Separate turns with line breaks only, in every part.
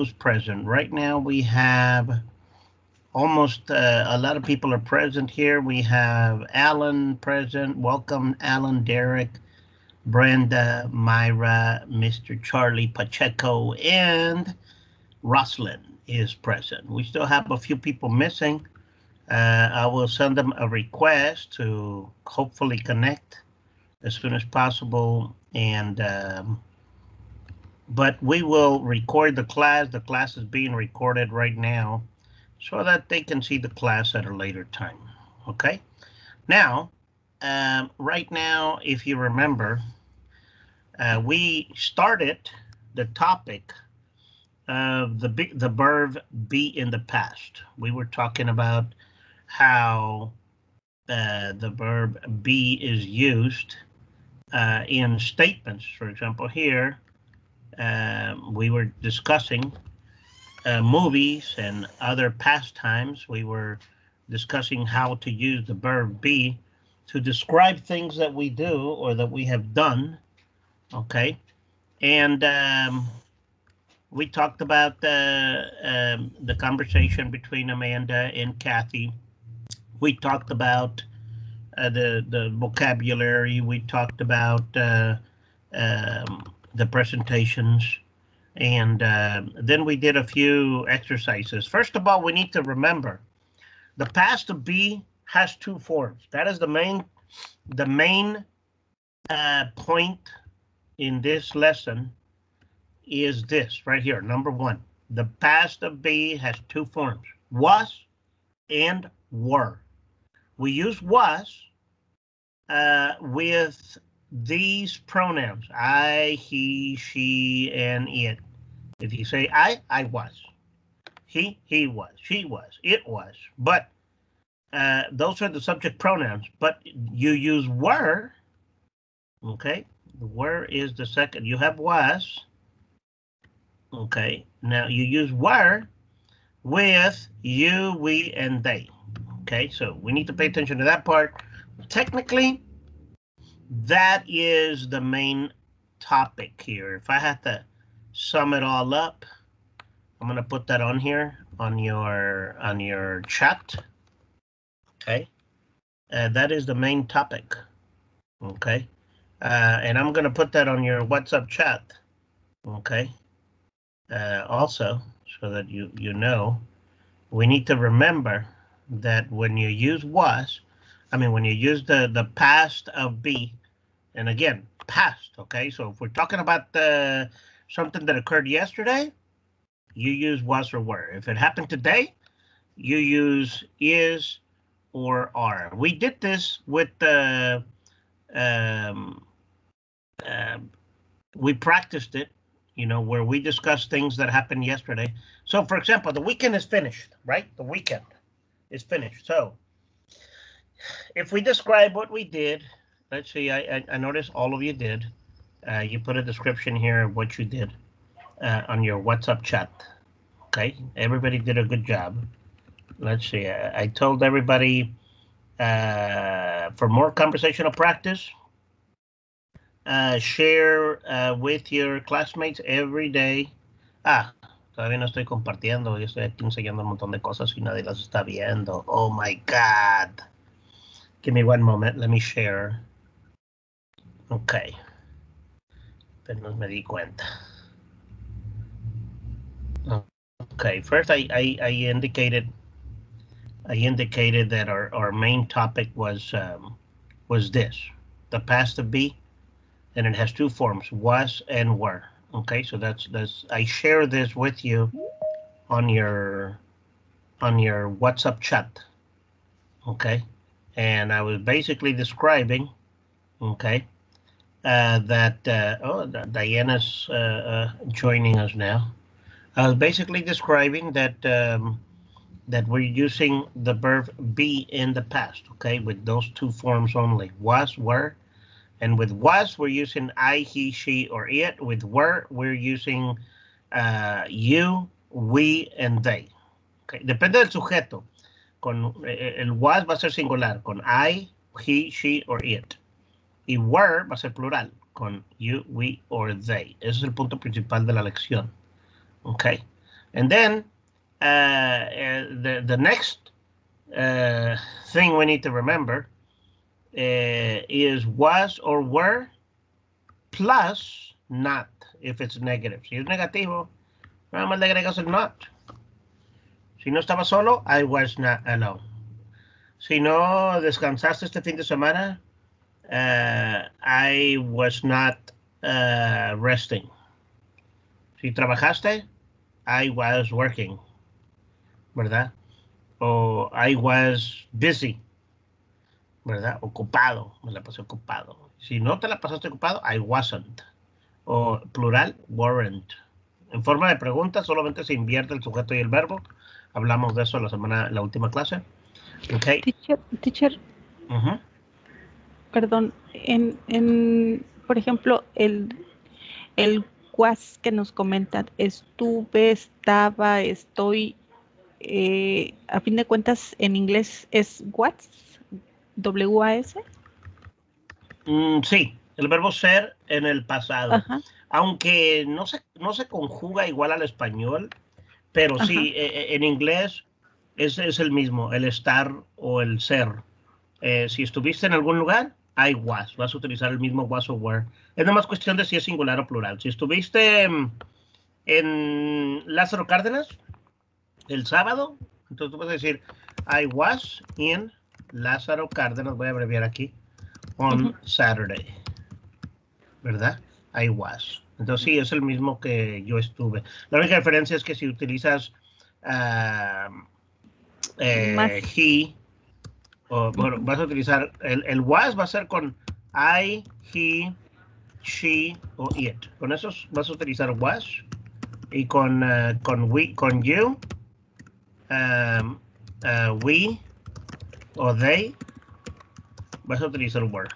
who's present. Right now we have almost uh, a lot of people are present here. We have Alan present. Welcome, Alan, Derek, Brenda, Myra, Mr. Charlie Pacheco, and Roslyn is present. We still have a few people missing. Uh, I will send them a request to hopefully connect as soon as possible. And um, but we will record the class. The class is being recorded right now so that they can see the class at a later time. Okay. Now, um, right now, if you remember, uh, we started the topic of the the verb be in the past. We were talking about how uh, the verb be is used uh, in statements. For example, here we were discussing uh, movies and other pastimes. We were discussing how to use the verb be to describe things that we do or that we have done. Okay. And um, we talked about the, um, the conversation between Amanda and Kathy. We talked about uh, the, the vocabulary. We talked about uh, um, the presentations. And uh, then we did a few exercises. First of all, we need to remember the past of be has two forms. That is the main the main uh, point in this lesson is this right here. Number one, the past of be has two forms, was and were. We use was uh, with these pronouns, I, he, she, and it. If you say I, I was. He, he was. She was. It was. But uh, those are the subject pronouns. But you use were. Okay. Were is the second. You have was. Okay. Now you use were with you, we, and they. Okay. So we need to pay attention to that part. Technically, that is the main topic here. If I had to sum it all up, I'm gonna put that on here on your on your chat. Okay, uh, that is the main topic. Okay, uh, and I'm gonna put that on your WhatsApp chat. Okay, uh, also so that you you know, we need to remember that when you use was, I mean when you use the the past of be, and again, past, okay? So if we're talking about uh, something that occurred yesterday, you use was or were. If it happened today, you use is or are. We did this with the, um, uh, we practiced it, you know, where we discussed things that happened yesterday. So for example, the weekend is finished, right? The weekend is finished. So if we describe what we did let's see, I, I, noticed all of you did. Uh, you put a description here of what you did uh, on your WhatsApp chat. Okay, everybody did a good job. Let's see, I, I told everybody uh, for more conversational practice, uh, share uh, with your classmates every day. Ah, todavía no estoy compartiendo, yo estoy aquí enseñando un montón de cosas y nadie las está viendo. Oh my God. Give me one moment, let me share. Okay. Apenas me di cuenta. Okay, first I, I, I indicated I indicated that our, our main topic was um, was this, the past of be, and it has two forms, was and were. Okay, so that's that's I share this with you on your on your WhatsApp chat. Okay, and I was basically describing, okay, that uh, oh Diana's uh, uh, joining us now. I was basically describing that um, that we're using the verb be in the past, okay, with those two forms only, was, were, and with was we're using I, he, she, or it. With were we're using uh, you, we, and they. Okay, depende del sujeto. Con eh, el was va a ser singular, con I, he, she, or it. Y were va a ser plural, con you, we, or they. Ese es el punto principal de la lección. Ok. And then uh, uh, the, the next uh, thing we need to remember uh, is was or were plus not if it's negative. Si es negativo, nada más le agregas el not. Si no estaba solo, I was not alone. Si no descansaste este fin de semana, I was not uh, resting. Si trabajaste, I was working. ¿Verdad? O I was busy. ¿Verdad? Ocupado. Me la pasé ocupado. Si no te la pasaste ocupado, I wasn't. O plural, weren't. En forma de pregunta, solamente se invierte el sujeto y el verbo. Hablamos de eso la semana, la última clase. Okay.
Teacher, teacher. Perdón, en, en, por ejemplo, el, el was que nos comentan, estuve, estaba, estoy, eh, a fin de cuentas en inglés es what, W-A-S,
Mm, sí, el verbo ser en el pasado.
ajá,
Aunque no se, no se conjuga igual al español, pero sí, eh, eh, en inglés es, es el mismo, el estar o el ser. Eh, si estuviste en algún lugar, I was, vas a utilizar el mismo was o were. Es nomás cuestión de si es singular o plural. Si estuviste mm, en Lázaro Cárdenas el sábado, entonces tú puedes decir I was in Lázaro Cárdenas, voy a abreviar aquí, on. Saturday. ¿Verdad? I was. Entonces sí, es el mismo que yo estuve. La única diferencia es que si utilizas eh,
Más.
he, o, bueno, vas a utilizar el, el was va a ser con I, he, she o it. Con esos vas a utilizar was y con ah, con we, con you, um, ah, we o they vas a utilizar were.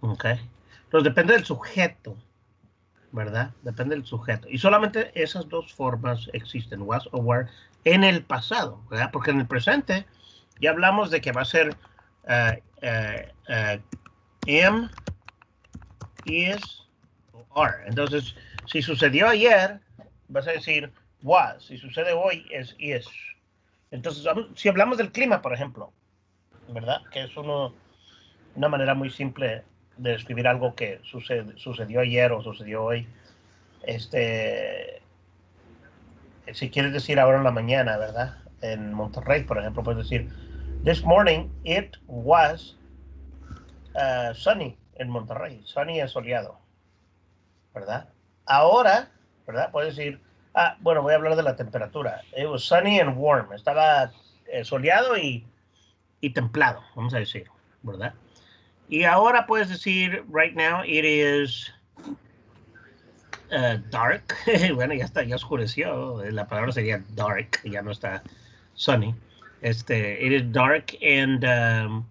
Ok. Entonces depende del sujeto, ¿verdad? Depende del sujeto. Y solamente esas dos formas existen, was o were, en el pasado, ¿verdad? Porque en el presente ya hablamos de que va a ser eh, eh, am, is o are. Entonces, si sucedió ayer, vas a decir was. Si sucede hoy, es is. Entonces, si hablamos del clima, por ejemplo, ¿verdad? Que es una manera muy simple de describir algo que sucede- sucedió ayer o sucedió hoy. Este, si quieres decir ahora en la mañana, ¿verdad? En Monterrey, por ejemplo, puedes decir, this morning it was uh, sunny en Monterrey. Sunny es soleado, ¿verdad? Ahora, ¿verdad? Puedes decir, ah, bueno, voy a hablar de la temperatura. It was sunny and warm. Estaba eh, soleado y, y templado, vamos a decir, ¿verdad? Y ahora puedes decir, right now it is uh, dark. bueno, ya está, ya oscureció. La palabra sería dark, ya no está sunny. Este, it is dark and um,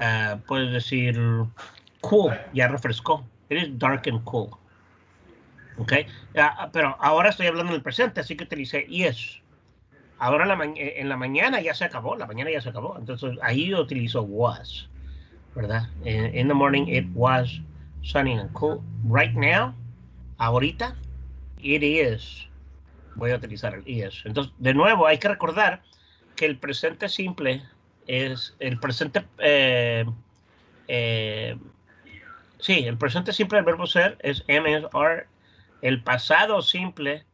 uh, puedes decir cool, ya refrescó. It is dark and cool. Ok, Ah, pero ahora estoy hablando en el presente, así que utilicé yes. Ahora la, ma- en la mañana ya se acabó, la mañana ya se acabó. Entonces ahí yo utilizo was, ¿verdad? In, in the morning it was sunny and cool. Right now, ahorita, it is. Voy a utilizar el is. Entonces, de nuevo, hay que recordar que el presente simple es el presente. eh, eh, sí, el presente simple del verbo ser es am. El pasado simple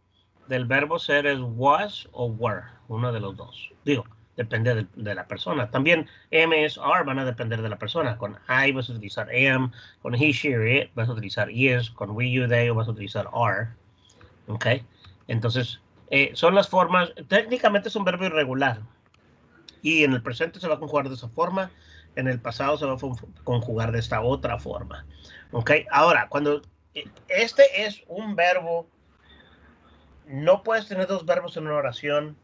del verbo ser es was o were, uno de los dos. Digo, depende de, de la persona. También am, is, are van a depender de la persona. Con I vas a utilizar am, con he, she, or it vas a utilizar is, con we, you, they vas a utilizar are. ¿Ok? Entonces, eh, son las formas, técnicamente es un verbo irregular. Y en el presente se va a conjugar de esa forma, en el pasado se va a conjugar de esta otra forma. ¿Ok? Ahora, cuando eh, este es un verbo, no puedes tener dos verbos en una oración.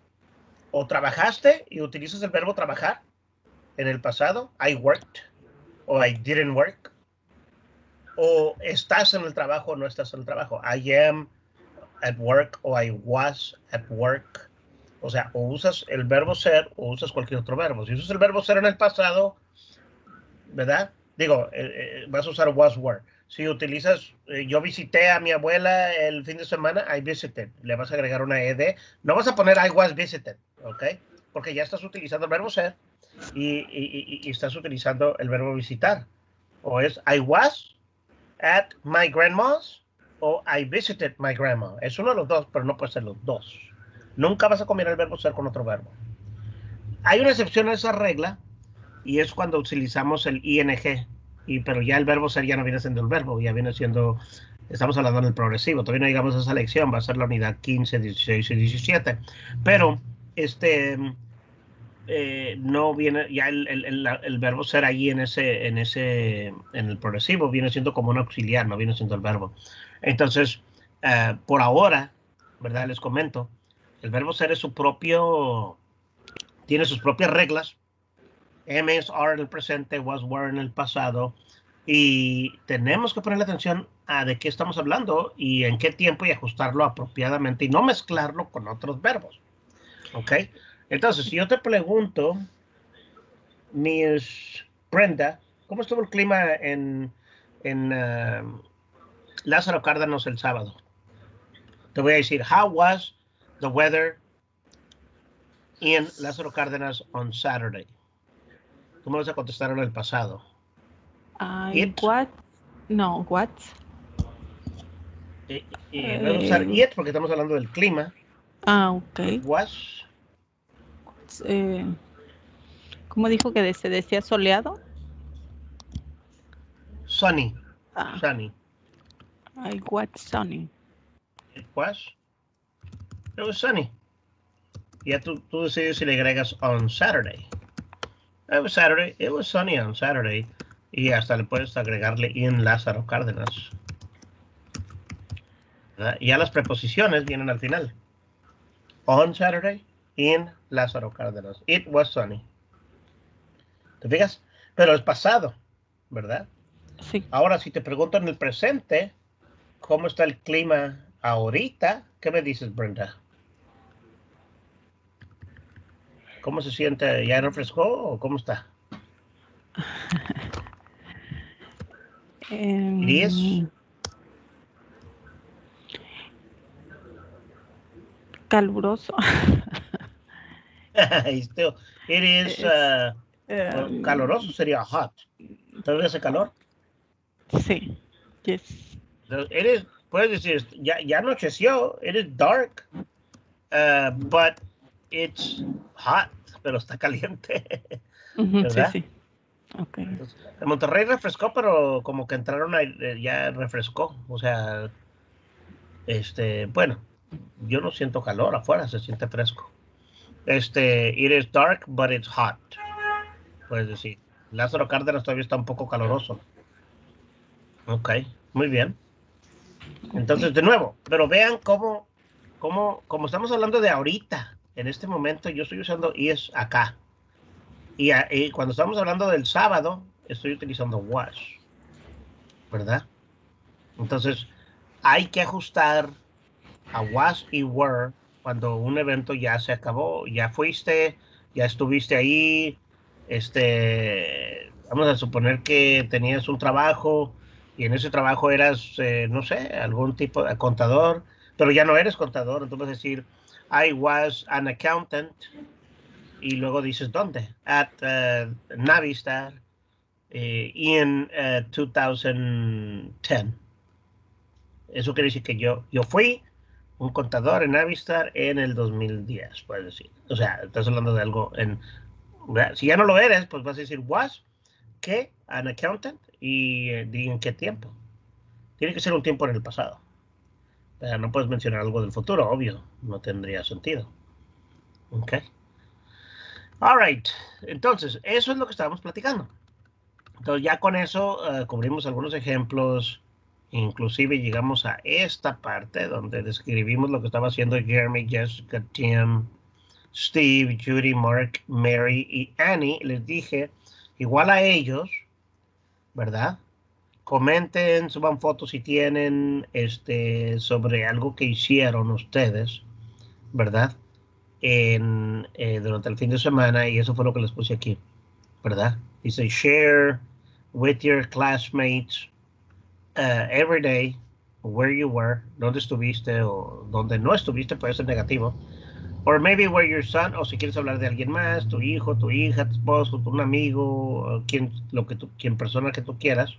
O trabajaste y utilizas el verbo trabajar en el pasado, I worked, o I didn't work. O estás en el trabajo o no estás en el trabajo. I am at work o I was at work. O sea, o usas el verbo ser o usas cualquier otro verbo. Si usas el verbo ser en el pasado, ¿verdad? Digo, eh, eh, vas a usar was were. si utilizas, eh, yo visité a mi abuela el fin de semana, I visited, le vas a agregar una ed, no vas a poner I was visited, ¿ok? Porque ya estás utilizando el verbo ser y, estás utilizando el verbo visitar. O es I was at my grandma's o I visited my grandma. Es uno de los dos, pero no puede ser los dos. Nunca vas a combinar el verbo ser con otro verbo. Hay una excepción a esa regla y es cuando utilizamos el ing, y, pero ya el verbo ser ya no viene siendo el verbo, ya viene siendo, estamos hablando en el progresivo, todavía no llegamos a esa lección, va a ser la unidad 15, 16 y 17. Pero este eh, no viene ya el, verbo ser ahí en ese, en ese, en el progresivo viene siendo como un auxiliar, no viene siendo el verbo. Entonces, eh, por ahora, ¿verdad? Les comento, el verbo ser es su propio, tiene sus propias reglas. M es are en el presente, was, were en el pasado. Y tenemos que ponerle atención a de qué estamos hablando y en qué tiempo y ajustarlo apropiadamente y no mezclarlo con otros verbos. ¿Ok? Entonces, si yo te pregunto, Miss Brenda, ¿cómo estuvo el clima en, en uh, Lázaro Cárdenas el sábado? Te voy a decir, how was the weather in Lázaro Cárdenas on Saturday? ¿Cómo vas a contestar en el pasado?
Uh, what? No, what?
Y, y uh, a usar it porque estamos hablando del clima.
Ah, ok.
Was
eh, ¿cómo dijo que se decía soleado?
Sunny. Ah. Sunny.
I was sunny.
It was? It was sunny. Ya tú, tú decides si le agregas on Saturday. It was Saturday. It was sunny on Saturday. Y hasta le puedes agregarle in Lázaro Cárdenas. Ya las preposiciones vienen al final. On Saturday, in Lázaro Cárdenas. It was sunny. ¿Te fijas? Pero es pasado, ¿verdad?
Sí.
Ahora, si te pregunto en el presente, ¿cómo está el clima ahorita? ¿Qué me dices, Brenda? ¿Cómo se siente? ¿Ya refrescó o cómo está?
Um, caluroso.
Still, it is uh, um, caloroso sería hot. ¿Todavía hace calor?
Sí. Yes.
It is, puedes decir, ya, ya anocheció, it is dark, uh, but it's hot, pero está caliente.
sí, sí. Okay.
en Monterrey refrescó, pero como que entraron ahí, eh, ya refrescó. O sea, este, bueno, yo no siento calor afuera, se siente fresco. Este, it is dark, but it's hot. Puedes decir. Lázaro Cárdenas todavía está un poco caloroso. Ok, muy bien. Entonces, de nuevo, pero vean cómo, cómo, como estamos hablando de ahorita, en este momento, yo estoy usando is acá. Y, cuando estamos hablando del sábado, estoy utilizando was. ¿Verdad? Entonces, hay que ajustar a was y were cuando un evento ya se acabó, ya fuiste, ya estuviste ahí, este, vamos a suponer que tenías un trabajo y en ese trabajo eras, eh, no sé, algún tipo de contador, pero ya no eres contador, entonces decir, I was an accountant, y luego dices, ¿dónde? At uh, Navistar eh, in 2010. Uh, Eso quiere decir que yo, yo fui un contador en Avistar en el 2010, puedes decir. O sea, estás hablando de algo en... Si ya no lo eres, pues vas a decir was, ¿qué? An accountant y eh, en qué tiempo. Tiene que ser un tiempo en el pasado. No puedes mencionar algo del futuro, obvio. No tendría sentido. Ok. All right. Entonces, eso es lo que estábamos platicando. Entonces, ya con eso uh, cubrimos algunos ejemplos Inclusive llegamos a esta parte donde describimos lo que estaba haciendo Jeremy, Jessica, Tim, Steve, Judy, Mark, Mary y Annie. Les dije, igual a ellos, ¿verdad? Comenten, suban fotos si tienen este, sobre algo que hicieron ustedes, ¿verdad? En, eh, durante el fin de semana y eso fue lo que les puse aquí, ¿verdad? Dice share with your classmates uh, every day where you were, dónde estuviste o dónde no estuviste, puede ser negativo. Or maybe where your son, o si quieres hablar de alguien más, tu hijo, tu hija, tu esposo, un amigo, quien, lo que tú, quien persona que tú quieras,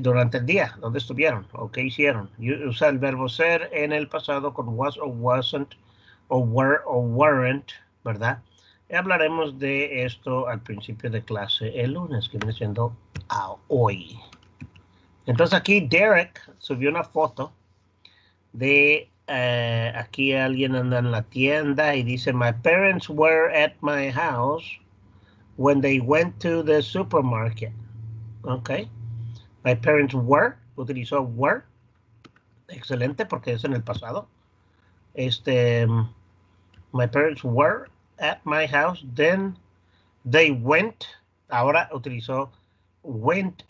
durante el día, dónde estuvieron o qué hicieron. Usa el verbo ser en el pasado con was o wasn't o were o weren't, ¿verdad? Hablaremos de esto al principio de clase el lunes, que viene siendo a hoy. Entonces aquí Derek subió una foto de uh, aquí alguien anda en la tienda y dice, my parents were at my house when they went to the supermarket. Okay. My parents were, utilizó were. Excelente porque es en el pasado. Este, my parents were at my house, then they went. Ahora utilizó went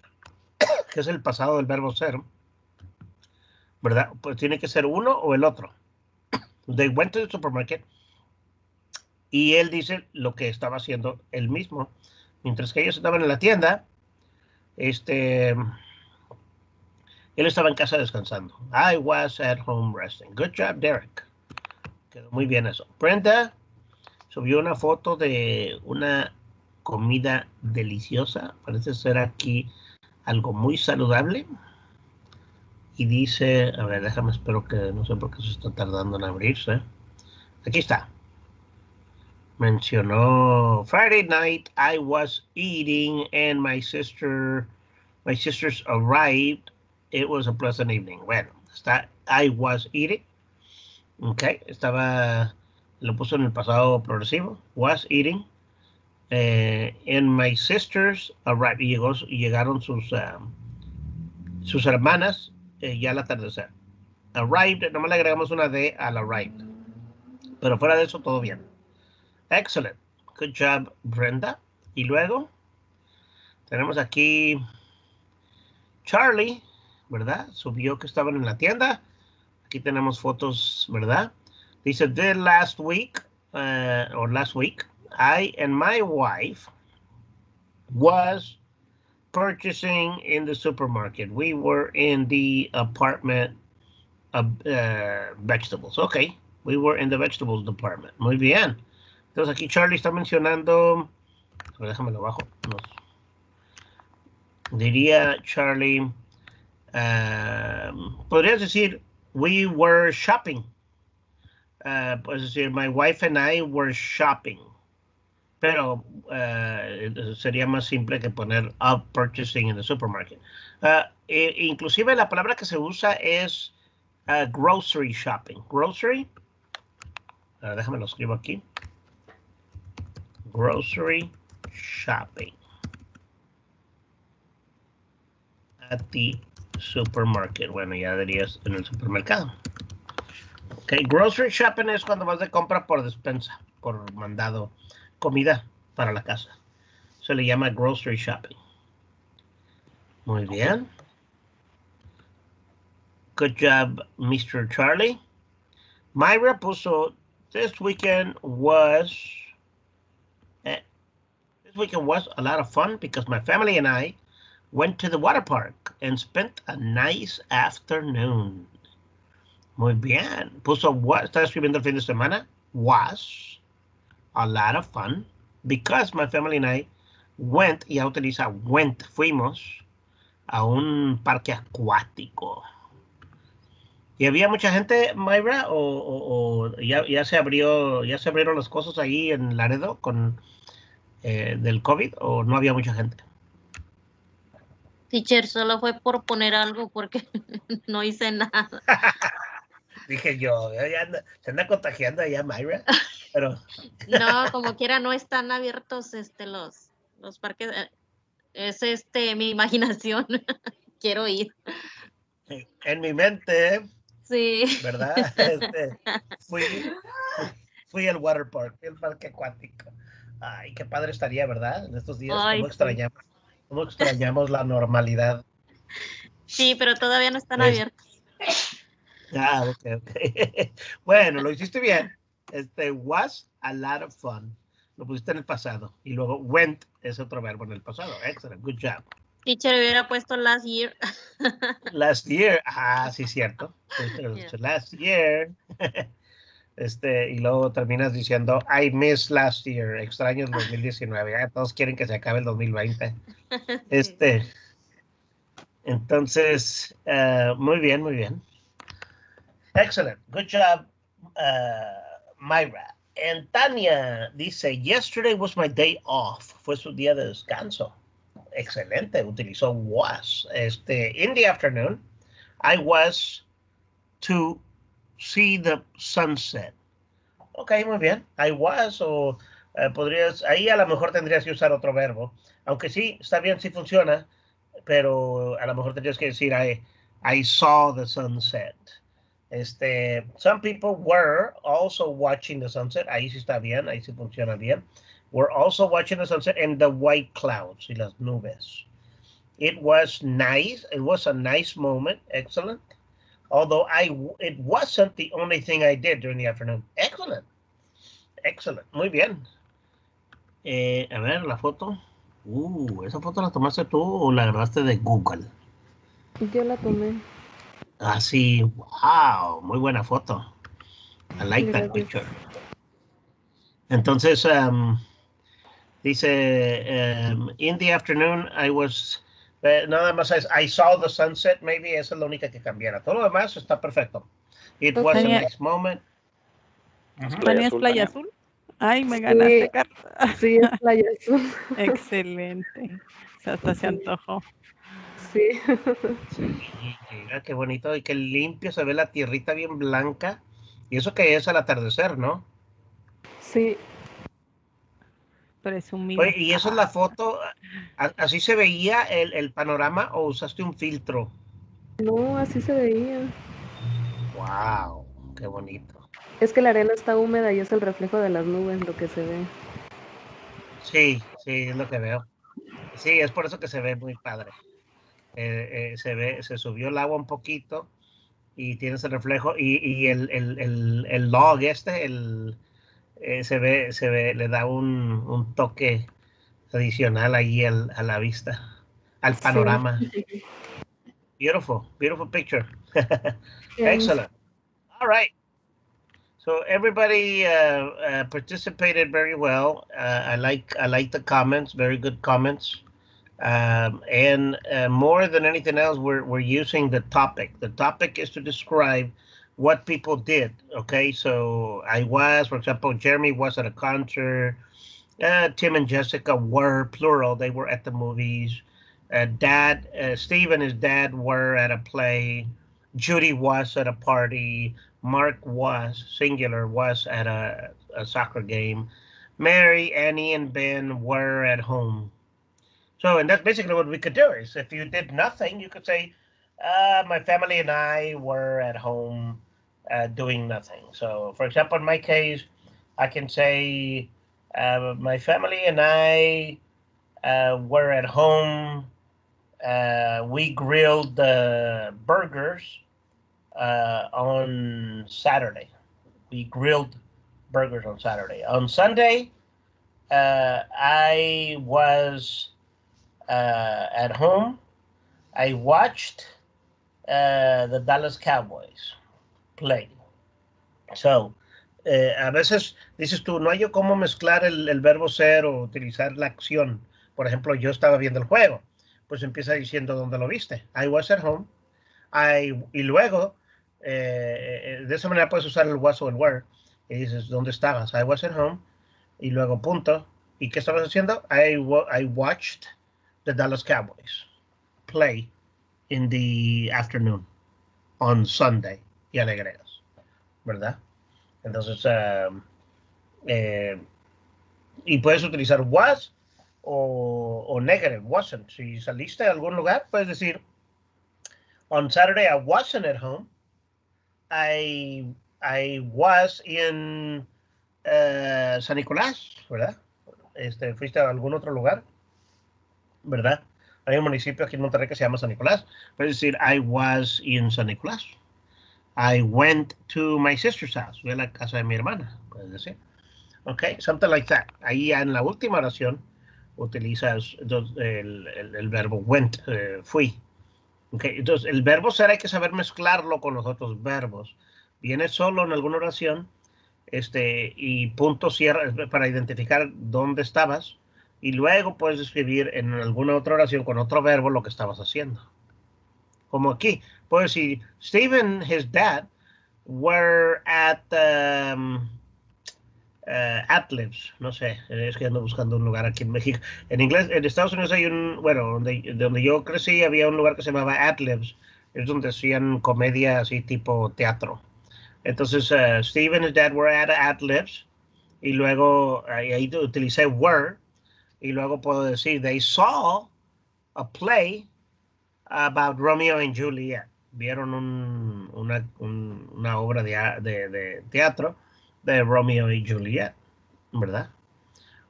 que es el pasado del verbo ser, ¿verdad? Pues tiene que ser uno o el otro. They went to the supermarket y él dice lo que estaba haciendo él mismo. Mientras que ellos estaban en la tienda, este, él estaba en casa descansando. I was at home resting. Good job, Derek. Quedó muy bien eso. Brenda subió una foto de una comida deliciosa. Parece ser aquí algo muy saludable. Y dice, a ver, déjame, espero que no sé por qué se está tardando en abrirse. Aquí está. Mencionó Friday night I was eating and my sister, my sisters arrived. It was a pleasant evening. Bueno, está I was eating. Ok, estaba, lo puso en el pasado progresivo. Was eating. Eh, and my sisters arrived, y, llegó, llegaron sus, um, sus hermanas eh, ya al atardecer. Arrived, nomás le agregamos una D al arrived. Pero fuera de eso, todo bien. Excellent. Good job, Brenda. Y luego tenemos aquí Charlie, ¿verdad? Subió que estaban en la tienda. Aquí tenemos fotos, ¿verdad? Dice, the last week, uh, or last week, I and my wife was purchasing in the supermarket. We were in the apartment of uh, vegetables. Okay, we were in the vegetables department. Muy bien. Entonces aquí Charlie está mencionando, déjame lo abajo. Diría Charlie, um, podrías decir, we were shopping. Uh, puedes decir, my wife and I were shopping pero uh, sería más simple que poner up purchasing in the supermarket. Uh, e, inclusive la palabra que se usa es uh, grocery shopping. Grocery, déjame lo escribo aquí. Grocery shopping. At the supermarket. Bueno, ya dirías en el supermercado. Ok, grocery shopping es cuando vas de compra por despensa, por mandado comida para la casa. Se le llama grocery shopping. Muy bien. Good job, Mr. Charlie. Myra puso, this weekend was, eh, this weekend was a lot of fun because my family and I went to the water park and spent a nice afternoon. Muy bien. Puso, what, está escribiendo el fin de semana? Was a lot of fun because my family and I went, ya utiliza went, fuimos a un parque acuático. ¿Y había mucha gente, Myra? ¿O, o, o ya, ya, se abrió, ya se abrieron las cosas ahí en Laredo con eh, del COVID o no había mucha gente?
Teacher, solo fue por poner algo porque no hice nada.
Dije yo, ya anda, se anda contagiando allá Myra, pero...
no, como quiera, no están abiertos este, los, los parques. Eh, es este mi imaginación. Quiero ir.
En mi mente,
sí.
¿verdad? Este, fui, fui al water park, el parque acuático. Ay, qué padre estaría, ¿verdad? En estos días, Ay, ¿cómo, extrañamos, ¿cómo extrañamos la normalidad?
Sí, pero todavía no están abiertos.
Ah, ok, ok. bueno, lo hiciste bien. Este was a lot of fun. Lo pusiste en el pasado. Y luego went es otro verbo en el pasado. Excellent. Good job.
Teacher hubiera puesto last year.
Last year. Ah, sí, cierto.
Yeah.
Last year. Este, y luego terminas diciendo, I miss last year, extraño el 2019. Ah, todos quieren que se acabe el 2020. Este, entonces, eh, muy bien, muy bien. Excellent. Good job, uh, Myra. And Tania dice, yesterday was my day off. Fue su día de descanso. Excelente. Utilizó was. Este, in the afternoon, I was to see the sunset. Ok, muy bien. I was o eh, podrías, ahí a lo mejor tendrías que usar otro verbo. Aunque sí, está bien, sí funciona, pero a lo mejor tendrías que decir I, I saw the sunset. Este, some people were also watching the sunset. Ahí sí está bien, ahí sí funciona bien. We're also watching the sunset and the white clouds y las nubes. It was nice. It was a nice moment. Excellent. Although I, it wasn't the only thing I did during the afternoon. Excellent. Excellent. Muy bien. Eh, a ver, la foto. Uh, ¿esa foto la tomaste tú o la grabaste de Google?
Yo la tomé.
Ah, sí. Wow, muy buena foto. I like that picture. Entonces, um, dice, um, in the afternoon I was, eh, nada más es, I saw the sunset, maybe esa es la única que cambiara. Todo lo demás está perfecto. It was a nice moment. Ujú.
Playa
¿Tania es
Azul,
Playa. Azul? Ay, me ganaste,
Sí.
Carla.
Sí, es playa azul.
Excelente. O sea, hasta se antojó.
Sí.
Sí, mira qué bonito y qué limpio se ve la tierrita bien blanca. Y eso que es al atardecer, ¿no?
Sí.
Presumido.
Oye, y esa es la foto, así se veía el, el panorama o usaste un filtro.
No, así se veía.
Wow, qué bonito.
Es que la arena está húmeda y es el reflejo de las nubes lo que se ve.
Sí, sí, es lo que veo. Sí, es por eso que se ve muy padre. Eh, eh, se ve, se subió el agua un poquito y tienes el reflejo y, y el, el, el, el log este, el, eh, se ve, se ve, le da un, un toque adicional ahí al- a la vista, al
Sí.
panorama. Beautiful, beautiful picture.
Sí.
Excellent. All right. So everybody uh, uh, participated very well. Uh, I like I like the comments. Very good comments. Um, and uh, more than anything else, we're we're using the topic. The topic is to describe what people did. Okay, so I was, for example, Jeremy was at a concert. Uh, Tim and Jessica were plural. They were at the movies. Uh, dad, uh, Steve and his dad were at a play. Judy was at a party. Mark was singular was at a, a soccer game. Mary, Annie, and Ben were at home. So, and that's basically what we could do. Is if you did nothing, you could say, uh, "My family and I were at home uh, doing nothing." So, for example, in my case, I can say, uh, "My family and I uh, were at home. Uh, we grilled the burgers." on Saturday. We grilled burgers on Saturday. On Sunday, I was at home. I watched uh, the Dallas Cowboys play. So, eh, a veces dices tú, no hay cómo mezclar el, verbo ser o utilizar la acción. Por ejemplo, yo estaba viendo el juego. Pues empieza diciendo dónde lo viste. I was at home. I, y luego, eh, eh, de esa manera puedes usar el was o el were. Y dices, ¿dónde estabas? I was at home. Y luego punto. ¿Y qué estabas haciendo? I, I watched the Dallas Cowboys play in the afternoon on Sunday. Y le agregas, ¿verdad? Entonces, um, eh, y puedes utilizar was o, o negative, wasn't. Si saliste a algún lugar, puedes decir, on Saturday I wasn't at home. I I was in uh, San Nicolás, ¿verdad? Este, fuiste a algún otro lugar, ¿verdad? Hay un municipio aquí en Monterrey que se llama San Nicolás. Puedes decir, I was in San Nicolás. I went to my sister's house. Fui a la casa de mi hermana, puedes decir. Okay, something like that. Ahí ya en la última oración utilizas el, el- verbo went, eh, fui. Ok, Entonces, el verbo ser hay que saber mezclarlo con los otros verbos. Viene solo en alguna oración este, y punto cierra para identificar dónde estabas y luego puedes escribir en alguna otra oración con otro verbo lo que estabas haciendo. Como aquí, puedes decir, Stephen, his dad, were at um, uh, no sé, es que ando buscando un lugar aquí en México. En inglés, en Estados Unidos hay un, bueno, donde, donde yo crecí había un lugar que se llamaba Atlives, es donde hacían comedia así tipo teatro. Entonces, uh, Steve and his dad were at Atlives, y luego ahí utilicé were, y luego puedo decir, they saw a play about Romeo and Juliet. Vieron un- una, un- una obra de, de- de teatro de Romeo y Juliet, ¿verdad?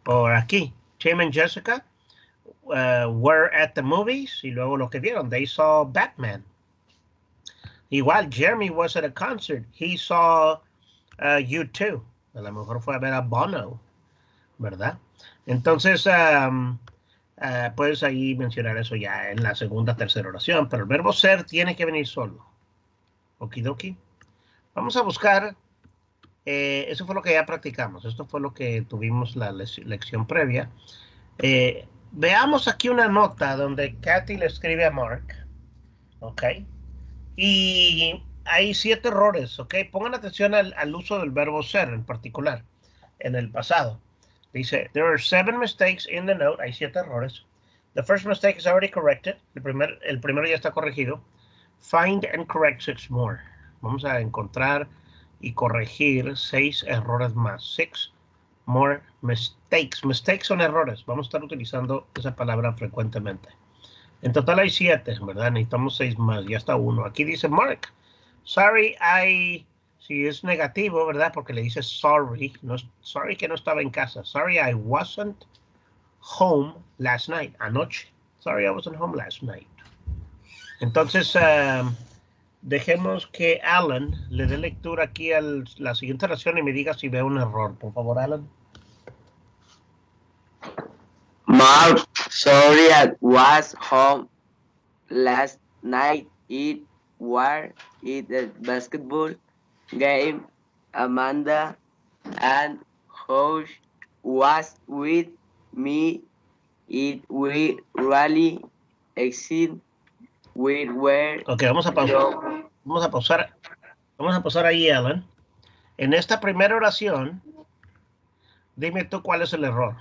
Por aquí, Tim and Jessica uh, were at the movies y luego lo que vieron, they saw Batman. Igual, Jeremy was at a concert, he saw uh, U2. A lo mejor fue a ver a Bono, ¿verdad? Entonces, um, uh, puedes ahí mencionar eso ya en la segunda, tercera oración, pero el verbo ser tiene que venir solo. Okidoki. Vamos a buscar, eh, eso fue lo que ya practicamos, esto fue lo que tuvimos la lec- lección previa. Eh, veamos aquí una nota donde Kathy le escribe a Mark, ¿ok? Y hay siete errores, ¿ok? Pongan atención al, al uso del verbo ser en particular, en el pasado. Dice, there are seven mistakes in the note. Hay siete errores. The first mistake is already corrected. El, primer, el primero ya está corregido. Find and correct six more. Vamos a encontrar y corregir seis errores más. Six more mistakes. Mistakes son errores. Vamos a estar utilizando esa palabra frecuentemente. En total hay siete, ¿verdad? Necesitamos seis más. Ya está uno. Aquí dice Mark. Sorry, I. Si es negativo, ¿verdad? Porque le dice sorry. No, sorry que no estaba en casa. Sorry, I wasn't home last night. Anoche. Sorry, I wasn't home last night. Entonces, um, dejemos que Alan le dé lectura aquí a la siguiente oración y me diga si ve un error. Por favor, Alan.
Mark, sorry, I was home last night. It was it basketball game. Amanda and Josh was with me. It we really excited. We were
Ok, vamos a pausar. Vamos a pausar. Vamos a pausar ahí, Alan. En esta primera oración, dime tú cuál es el error.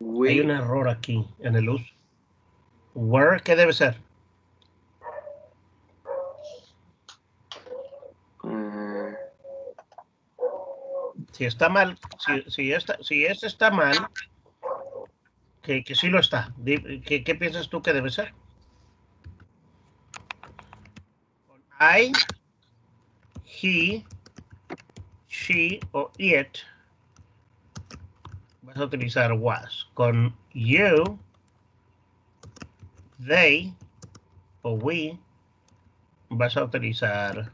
Hay un error aquí en el uso. Where, ¿qué debe ser? Si está mal, si, si, esta, si este está mal, que, que sí lo está. ¿Qué, qué piensas tú que debe ser? I, he, she o it, vas a utilizar was. Con you, they o we, vas a utilizar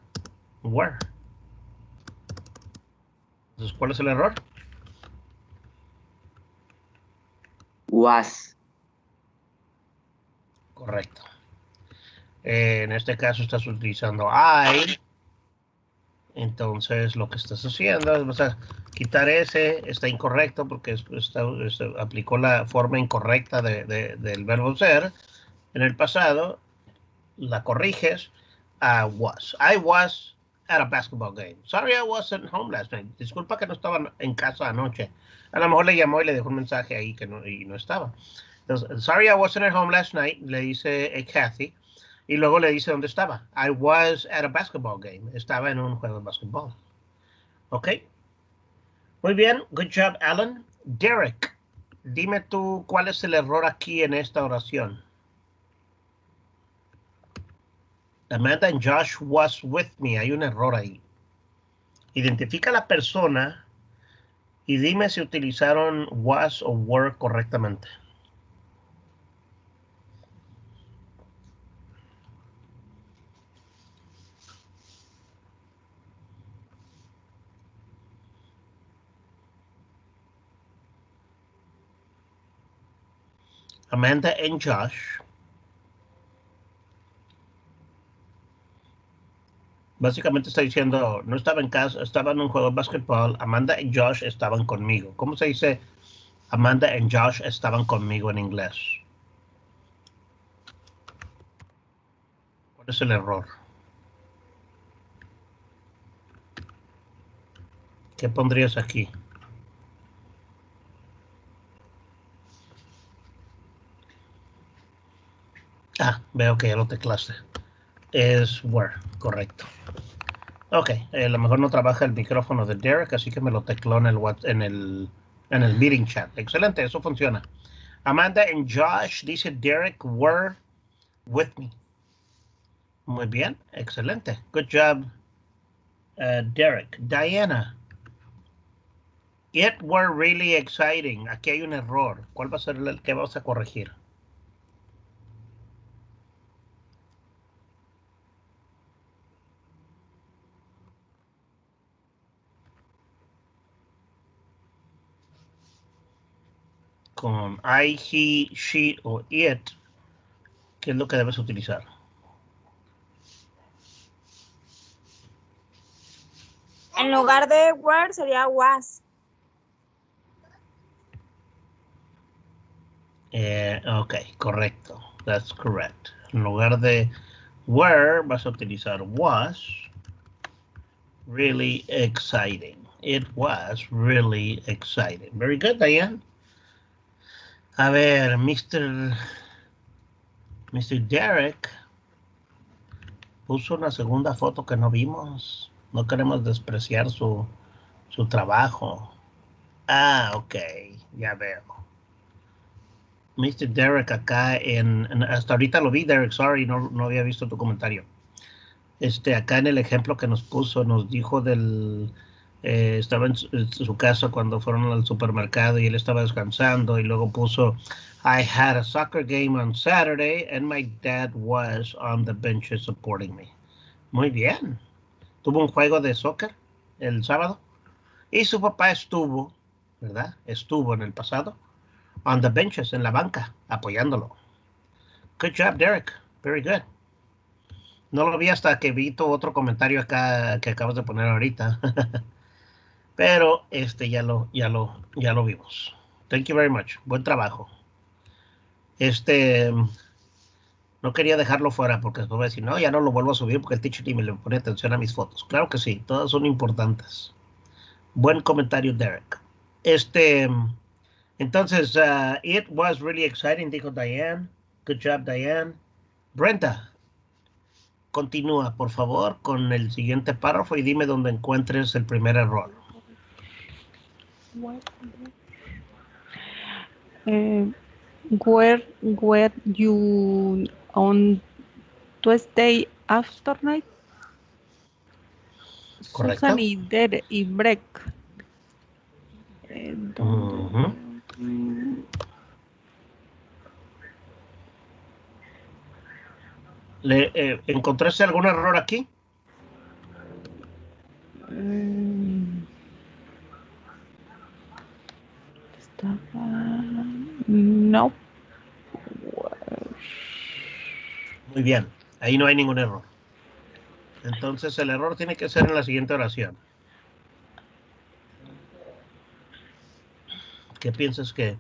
were. Entonces, ¿cuál es el error?
was
Correcto. Eh, en este caso estás utilizando I. Entonces lo que estás haciendo es vas a quitar ese, está incorrecto porque es- está- está- aplicó la forma incorrecta de- de- del verbo ser en el pasado, la corriges a was. I was at a basketball game. Sorry I wasn't home last night. Disculpa que no estaba en casa anoche. A lo mejor le llamó y le dejó un mensaje ahí que no, y no estaba. Sorry I wasn't at home last night, le dice eh, Kathy. Y luego le dice dónde estaba. I was at a basketball game. Estaba en un juego de basketball. Ok. Muy bien. Good job, Alan. Derek, dime tú cuál es el error aquí en esta oración. Amanda and Josh was with me. Hay un error ahí. Identifica a la persona y dime si utilizaron was o were correctamente. Amanda and Josh Básicamente está diciendo, no estaba en casa, estaba en un juego de básquetbol. Amanda y Josh estaban conmigo. ¿Cómo se dice? Amanda and Josh estaban conmigo en inglés. ¿Cuál es el error? ¿Qué pondrías aquí? Ah, veo que ya lo teclaste. Es where, correcto. Ok, eh, a lo mejor no trabaja el micrófono de Derek, así que me lo tecló en el, en el, en el meeting chat. Excelente, eso funciona. Amanda and Josh, dice Derek, were with me. Muy bien, excelente. Good job, uh, Derek. Diana. It were really exciting. Aquí hay un error. ¿Cuál va a ser el que vamos a corregir? Con I, he, she o it, ¿qué es lo que debes utilizar?
En lugar de were sería was.
Eh, ok, correcto. That's correct. En lugar de were, vas a utilizar was. Really exciting. It was really exciting. Very good, Diane. A ver, Mr. Mr. Derek puso una segunda foto que no vimos. No queremos despreciar su, su trabajo. Ah, ok, ya veo. Mr. Derek acá en, en- hasta ahorita lo vi, Derek, sorry, no, no había visto tu comentario. Este, acá en el ejemplo que nos puso, nos dijo del, eh, estaba en su, casa cuando fueron al supermercado y él estaba descansando y luego puso, I had a soccer game on Saturday and my dad was on the benches supporting me. Muy bien. Tuvo un juego de soccer el sábado y su papá estuvo, ¿verdad? Estuvo en el pasado on the benches, en la banca, apoyándolo. Good job, Derek. Very good. No lo vi hasta que vi otro comentario acá que acabas de poner ahorita. Pero este ya lo, ya lo, ya lo vimos. Thank you very much. Buen trabajo. Este no quería dejarlo fuera porque después voy a decir, no, ya no lo vuelvo a subir porque el teacher ni me le pone atención a mis fotos. Claro que sí, todas son importantes. Buen comentario, Derek. Este, entonces, uh, it was really exciting, dijo Diane. Good job, Diane. Brenda, continúa, por favor, con el siguiente párrafo y dime dónde encuentres el primer error.
Eh, where were you on Tuesday after night?
Correcto.
Susan y, Dere- y Breck. Eh.
Ujú.
Mm,
¿Le, eh, ¿Encontraste algún error aquí?
mm, No.
Muy bien, ahí no hay ningún error. Entonces el error tiene que ser en la siguiente oración. ¿Qué piensas que,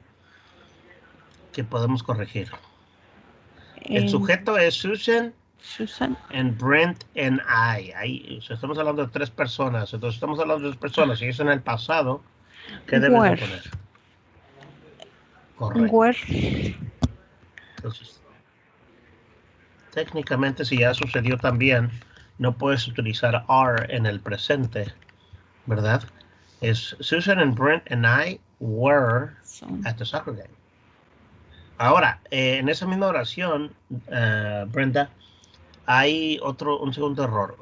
que podemos corregir? El sujeto es Susan
Susan
and Brent and I. Ahí, o sea, estamos hablando de tres personas. Entonces estamos hablando de tres personas. Y es en el pasado. ¿Qué debes de poner? Correcto.
where
Entonces, técnicamente, si ya sucedió también, no puedes utilizar are en el presente, ¿verdad? Es Susan and Brent and I were at the soccer game. Ahora, eh, en esa misma oración, eh, Brenda, hay otro, un segundo error.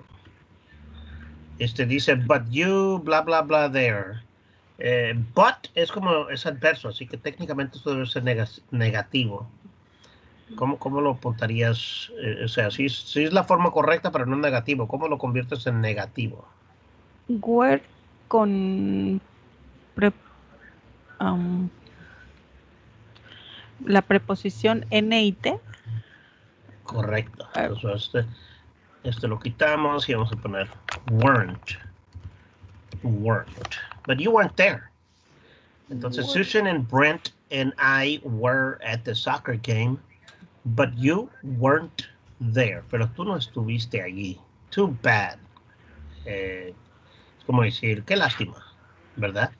Este dice, but you, bla, bla, bla, there. Eh, but es como, es adverso, así que técnicamente esto debe ser nega- negativo. ¿Cómo, cómo lo apuntarías? Eh, o sea, si es la forma correcta, pero no negativo. ¿Cómo lo conviertes en negativo?
where con pre- um, la preposición N y T.
Correcto.
Ah.
Entonces, este, este lo quitamos y vamos a poner weren't. Weren't. But you weren't there. Entonces, Susan and Brent and I were at the soccer game, but you weren't there. Pero tú no estuviste allí. Too bad. Eh, es como decir, qué lástima, ¿verdad?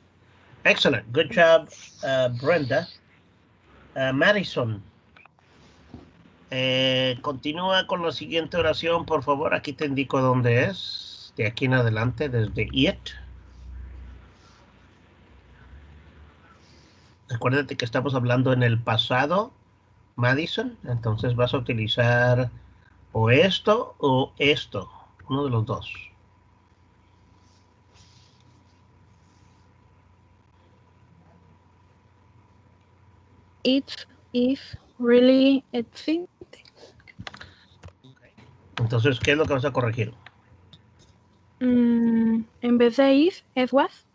Excellent. Good job, uh, Brenda. Uh, Madison. Eh, continúa con la siguiente oración, por favor. Aquí te indico dónde es. De aquí en adelante, desde it. Acuérdate que estamos hablando en el pasado, Madison. Entonces vas a utilizar o esto o esto. Uno de los dos.
It's if really exist.
Entonces, ¿qué es lo que vas a corregir?
Mm, en vez de is, es was.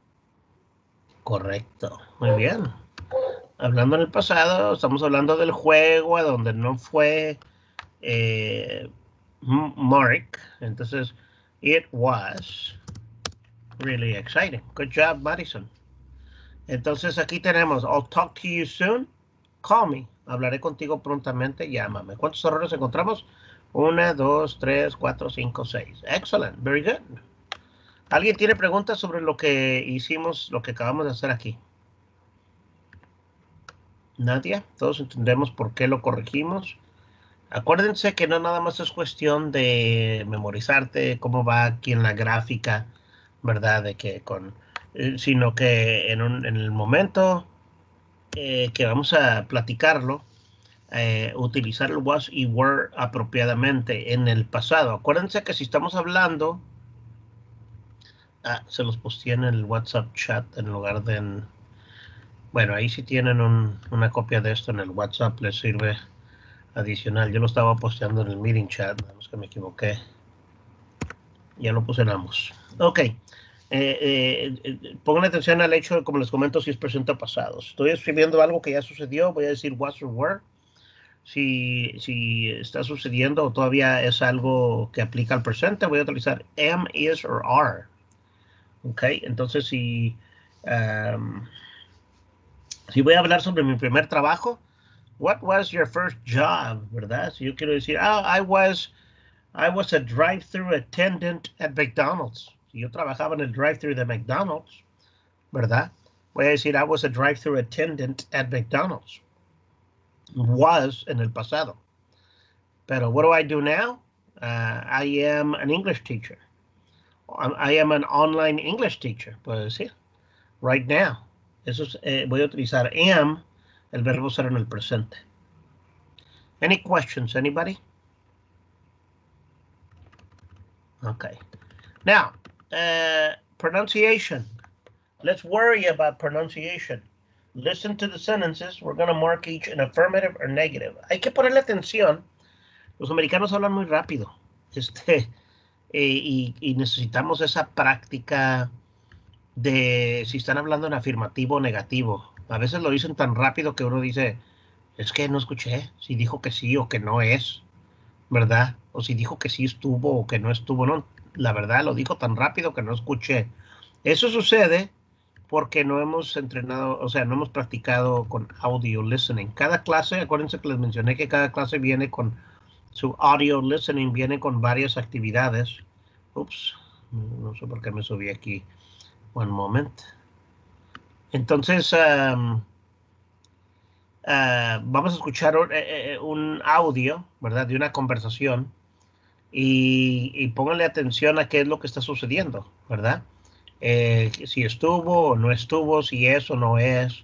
Correcto. Muy bien. Hablando en el pasado, estamos hablando del juego a donde no fue eh, Mark. Entonces, it was really exciting. Good job, Madison. Entonces, aquí tenemos, I'll talk to you soon. Call me. Hablaré contigo prontamente. Llámame. ¿Cuántos errores encontramos? Una, dos, tres, cuatro, cinco, seis. Excellent. Very good. ¿Alguien tiene preguntas sobre lo que hicimos, lo que acabamos de hacer aquí? Nadia, todos entendemos por qué lo corregimos. Acuérdense que no nada más es cuestión de memorizarte cómo va aquí en la gráfica, ¿verdad? De que con, eh, sino que en, un- en el momento eh, que vamos a platicarlo, eh, utilizar el was y were apropiadamente en el pasado. Acuérdense que si estamos hablando, ah, se los posteé en el WhatsApp chat en lugar de en, bueno, ahí si tienen un- una copia de esto en el WhatsApp les sirve adicional. Yo lo estaba posteando en el meeting chat, nada más que me equivoqué. Ya lo puse en ambos. Ok. Eh, eh, eh, pongan atención al hecho, como les comento, si es presente o pasado. Estoy escribiendo algo que ya sucedió, voy a decir was or were. Si, si está sucediendo o todavía es algo que aplica al presente, voy a utilizar am, is or are. Ok, entonces si, um, si voy a hablar sobre mi primer trabajo, what was your first job, ¿verdad? Si yo quiero decir, ah, I was, I was a drive-through attendant at McDonald's. Si yo trabajaba en el drive-through de McDonald's, ¿verdad? Voy a decir, I was a drive-through attendant at McDonald's. Was en el pasado. Pero what do I do now? Uh, I am an English teacher. I am an online English teacher, puedo decir. Right now. Eso es, eh, voy a utilizar am, el verbo ser en el presente. Any questions, anybody? Okay. Now, uh, pronunciation. Let's worry about pronunciation. Listen to the sentences. We're going to mark each an affirmative or negative. Hay que ponerle atención. Los americanos hablan muy rápido. Este, eh, y, y necesitamos esa práctica de si están hablando en afirmativo o negativo. A veces lo dicen tan rápido que uno dice, es que no escuché si dijo que sí o que no es, ¿verdad? O si dijo que sí estuvo o que no estuvo. No, la verdad lo dijo tan rápido que no escuché. Eso sucede porque no hemos entrenado, o sea, no hemos practicado con audio listening. Cada clase, acuérdense que les mencioné que cada clase viene con su audio listening, viene con varias actividades. Ups, no sé por qué me subí aquí. One moment. Entonces, ah, vamos a escuchar un, eh, eh, un audio, ¿verdad? De una conversación y, y pónganle atención a qué es lo que está sucediendo, ¿verdad? Eh, si estuvo o no estuvo, si es o no es.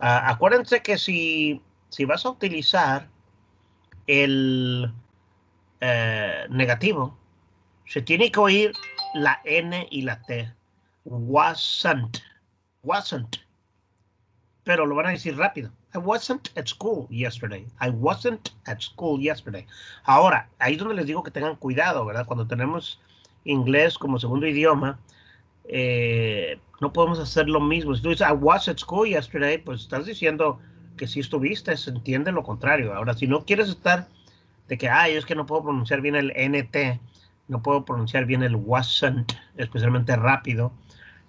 Ah, acuérdense que si, si vas a utilizar el eh, negativo, se tiene que oír la N y la T. Wasn't. Wasn't. Pero lo van a decir rápido. I wasn't at school yesterday. I wasn't at school yesterday. Ahora, ahí es donde les digo que tengan cuidado, ¿verdad? Cuando tenemos inglés como segundo idioma, eh, no podemos hacer lo mismo. Si tú dices, I was at school yesterday, pues estás diciendo, que sí estuviste, se entiende lo contrario. Ahora, si no quieres estar de que, ay, es que no puedo pronunciar bien el NT, no puedo pronunciar bien el wasn't, especialmente rápido,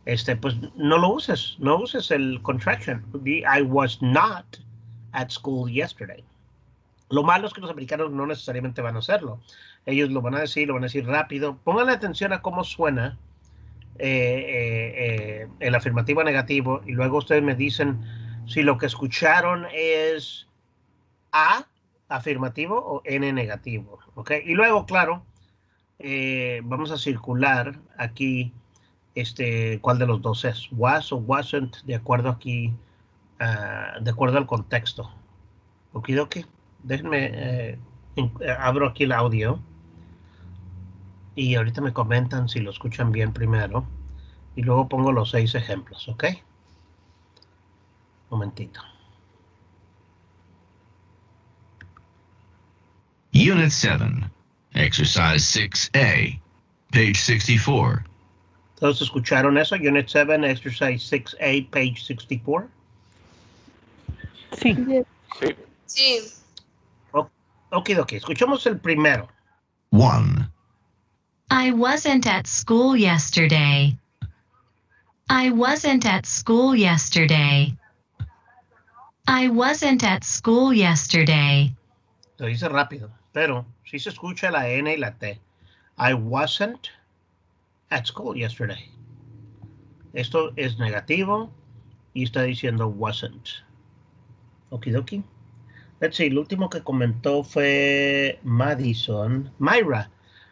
este, pues no lo uses, no uses el contraction. I was not at school yesterday. Lo malo es que los americanos no necesariamente van a hacerlo. Ellos lo van a decir, lo van a decir rápido. Pónganle atención a cómo suena eh, eh, eh, el afirmativo negativo y luego ustedes me dicen si lo que escucharon es A afirmativo o N negativo. ¿ok? Y luego, claro, vamos a circular aquí este, cuál de los dos es, was o wasn't, de acuerdo aquí, ah, de acuerdo al contexto. Okidoki, déjenme, eh, eh, abro aquí el audio y ahorita me comentan si lo escuchan bien primero y luego pongo los seis ejemplos, ¿ok? Momentito.
Unit 7, Exercise 6A, page 64.
¿Todos escucharon eso? Unit 7, Exercise 6A, page 64.
Sí.
Sí.
Sí.
Okidoki, escuchemos el primero.
1,
I wasn't at school yesterday. I wasn't at school yesterday. I wasn't at school yesterday.
Lo dice rápido, pero sí se escucha la N y la T. I wasn't at school yesterday. Esto es negativo y está diciendo wasn't. Okidoki. Let's see, el último que comentó fue Madison. Myra,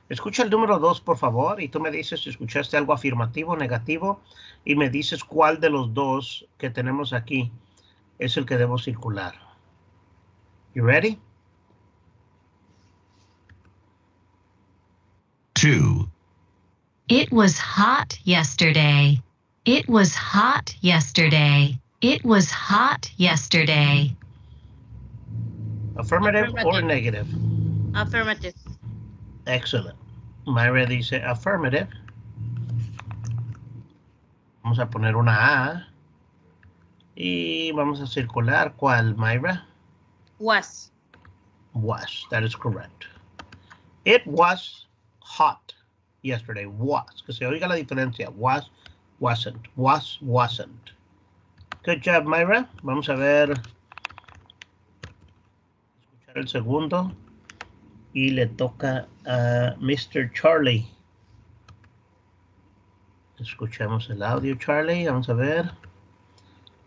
escucha el número 2, por favor, y tú me dices si escuchaste algo afirmativo negativo, y me dices cuál de los dos que tenemos aquí es el que debo circular. You ready?
It was hot yesterday. It was hot yesterday. It was hot yesterday.
Affirmative, or negative?
Affirmative.
Excellent. Myra dice affirmative. Vamos a poner una A. Y vamos a circular. ¿Cuál, Myra?
Was.
Was. That is correct. It was hot yesterday. Was. Que se oiga la diferencia. Was, wasn't. Was, wasn't. Good job, Myra. Vamos a ver. Escuchar el segundo. Y le toca a Mr. Charlie. Escuchamos el audio, Charlie. Vamos a ver.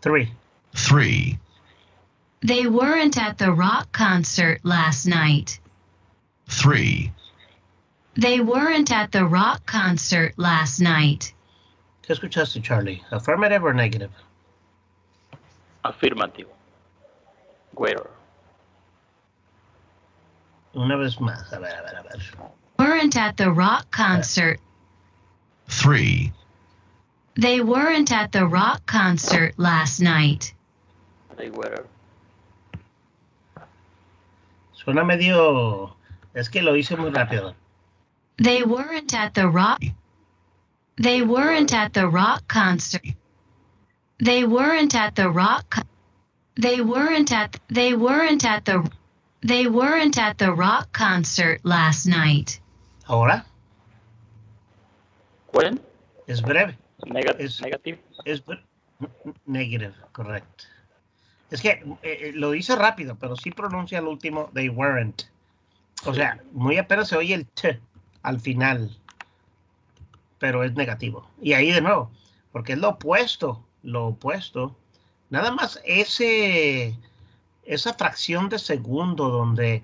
Three.
3,
They weren't at the rock concert last night.
3,
They weren't at the rock concert last night.
¿Qué escuchaste, Charlie? Affirmative or negative?
Affirmative. Where?
Una vez más. A ver, a ver, a ver.
Weren't at the rock concert.
3,
They weren't at the rock concert last night.
They were.
Suena medio. Es que lo hice muy rápido.
They weren't at the rock. They weren't at the rock concert. They weren't at the rock. co- They weren't at. They weren't at the. They weren't at the rock concert last night.
Ahora
¿When?
es breve.
Negat
Es-
Negative.
Es negative, correcto. Es que eh, eh, lo dice rápido, pero sí pronuncia el último. They weren't. O sea, muy apenas se oye el t al final. Pero es negativo. Y ahí de nuevo, porque es lo opuesto. Lo opuesto. Nada más ese. Esa fracción de segundo donde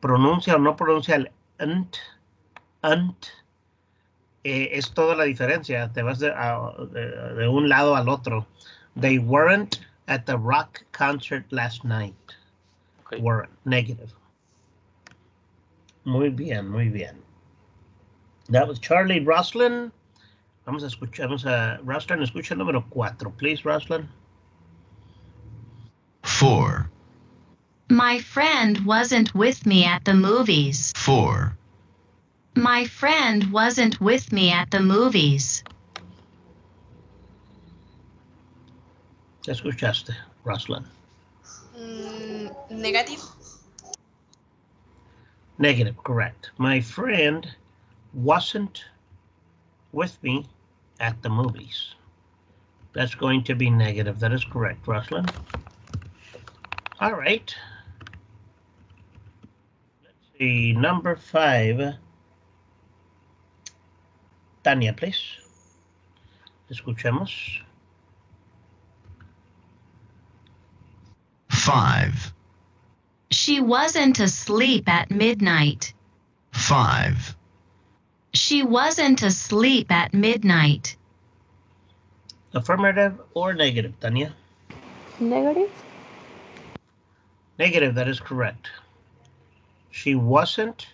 pronuncia o no pronuncia el nt, nt, eh, es toda la diferencia. Te vas de, a- de- de un lado al otro. They weren't at the rock concert last night.
Okay.
Weren't. Negative. Muy bien, muy bien. That was Charlie Roslin. Vamos a escuchar, vamos a, Roslin, escucha el número 4, please, Roslin.
4,
My friend wasn't with me at the movies.
4,
My friend wasn't with me at the movies.
¿Qué escuchaste, Roslin?
Mm, negative.
Negative, correct. My friend wasn't with me at the movies. That's going to be negative. That is correct, Rosalind. All right. Let's see, number five. Tania, please. Escuchemos.
Five.
She wasn't asleep at midnight.
Five.
She wasn't asleep at midnight.
Affirmative or negative, Tania?
Negative.
Negative, that is correct. She wasn't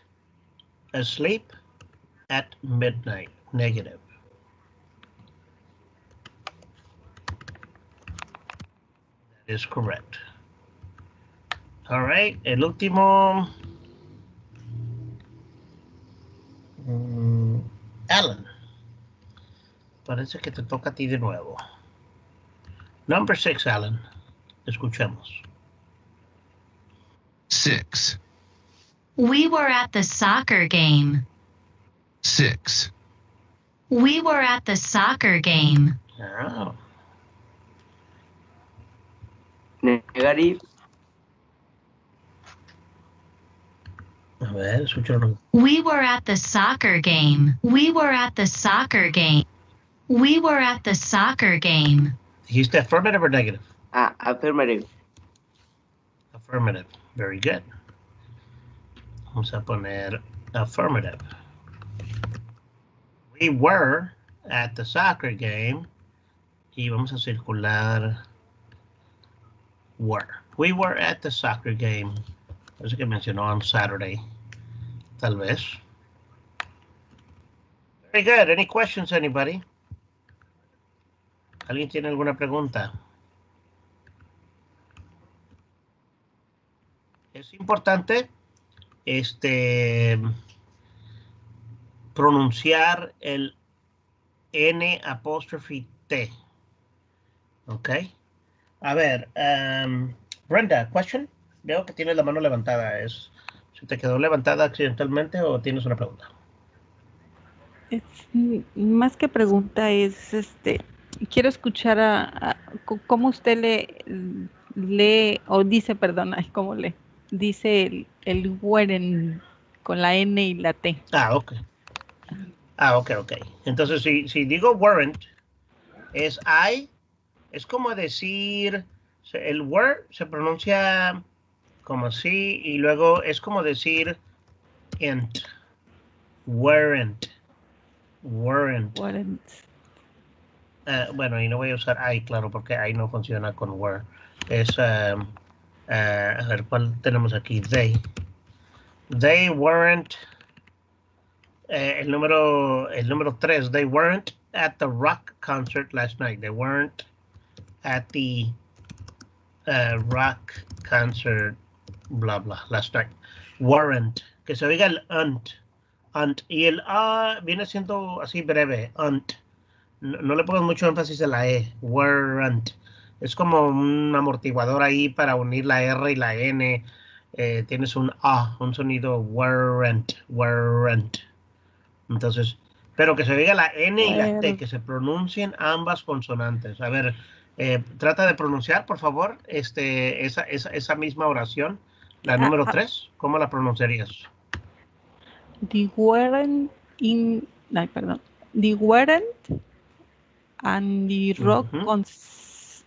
asleep at midnight. Negative. That is correct. All right, el último. Mm, Alan. Parece que te toca a ti de nuevo. Number six, Alan. Escuchemos.
Six.
We were at the soccer game.
Six.
We were at the soccer game.
Oh.
Negative.
A ver, escucharon.
We were at the soccer game. We were at the soccer game. We were at the soccer game.
Dijiste affirmative or negative?
Ah, affirmative.
Affirmative. Very good. Vamos a poner affirmative. We were at the soccer game. Y vamos a circular were. We were at the soccer game. Parece que mencionó on Saturday. Tal vez. Very good. Any questions, anybody? ¿Alguien tiene alguna pregunta? Es importante este pronunciar el N apóstrofe T. Ok. A ver, um, Brenda, question. Veo que tienes la mano levantada. ¿Es, ¿Se te quedó levantada accidentalmente o tienes una pregunta?
Es, más que pregunta es, este, quiero escuchar a, cómo usted le lee o dice, perdón, cómo le dice el, el weren't con la N y la T.
Ah, ok. Ah, ok, ok. Entonces, si, si digo weren't, es I, es como decir, el were se pronuncia como así y luego es como decir int. Weren't. Weren't.
Weren't.
Eh, bueno, y no voy a usar I, claro, porque I no funciona con were. Es, um, eh, a ver, ¿cuál tenemos aquí? They. They weren't. eh, el número, el número tres. They weren't at the rock concert last night. They weren't at the uh, rock concert, blah, last night. Weren't. Que se oiga el unt. Unt. Y el A viene siendo así breve. Unt. No, no le pongas mucho énfasis a la E. Weren't. Es como un amortiguador ahí para unir la R y la N. Eh, tienes un A, un sonido weren't, weren't. Entonces, pero que se diga la N y la T, que se pronuncien ambas consonantes. A ver, eh, trata de pronunciar, por favor, este, esa, esa, esa misma oración, la número
ah.
3, ¿cómo la pronunciarías?
The weren't in, ay, perdón, the weren't and the rock
Ujú.
cons-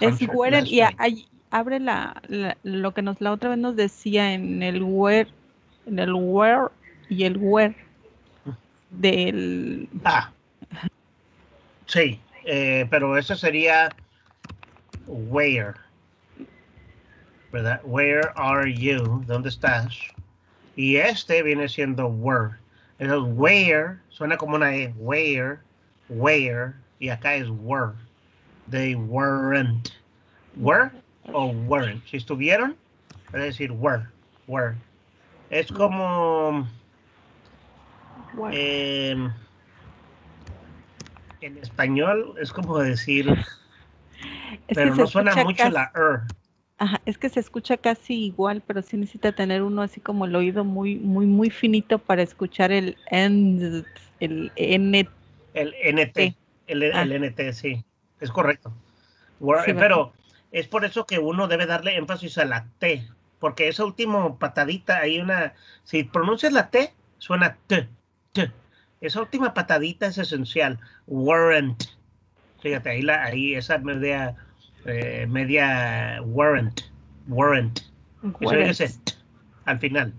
es
Concert
weren't
last
y ahí abre la, la- lo que nos la otra vez nos decía en el where, en el where y el where del
Ah, sí, eh, pero eso sería where, ¿verdad? Where are you? ¿Dónde estás? Y este viene siendo were. Entonces, where suena como una E. Where, where, y acá es were. They weren't. Were o weren't. Si estuvieron, es decir were, were. Es como.
where.
Em, en español es como decir,
Es
pero no suena mucho
casi-
la er.
Ajá, es que se escucha casi igual, pero sí necesita tener uno así como el oído muy, muy, muy finito para escuchar el N, el N.
El NT, el,
Ah.
el NT, sí, es correcto. Pero es por eso que uno debe darle énfasis a la T, porque esa última patadita, hay una, si pronuncias la T, suena T, T. Esa última patadita es esencial. Warrant. Fíjate, ahí, la, ahí esa media, eh, media warrant, warrant. Eso t al final,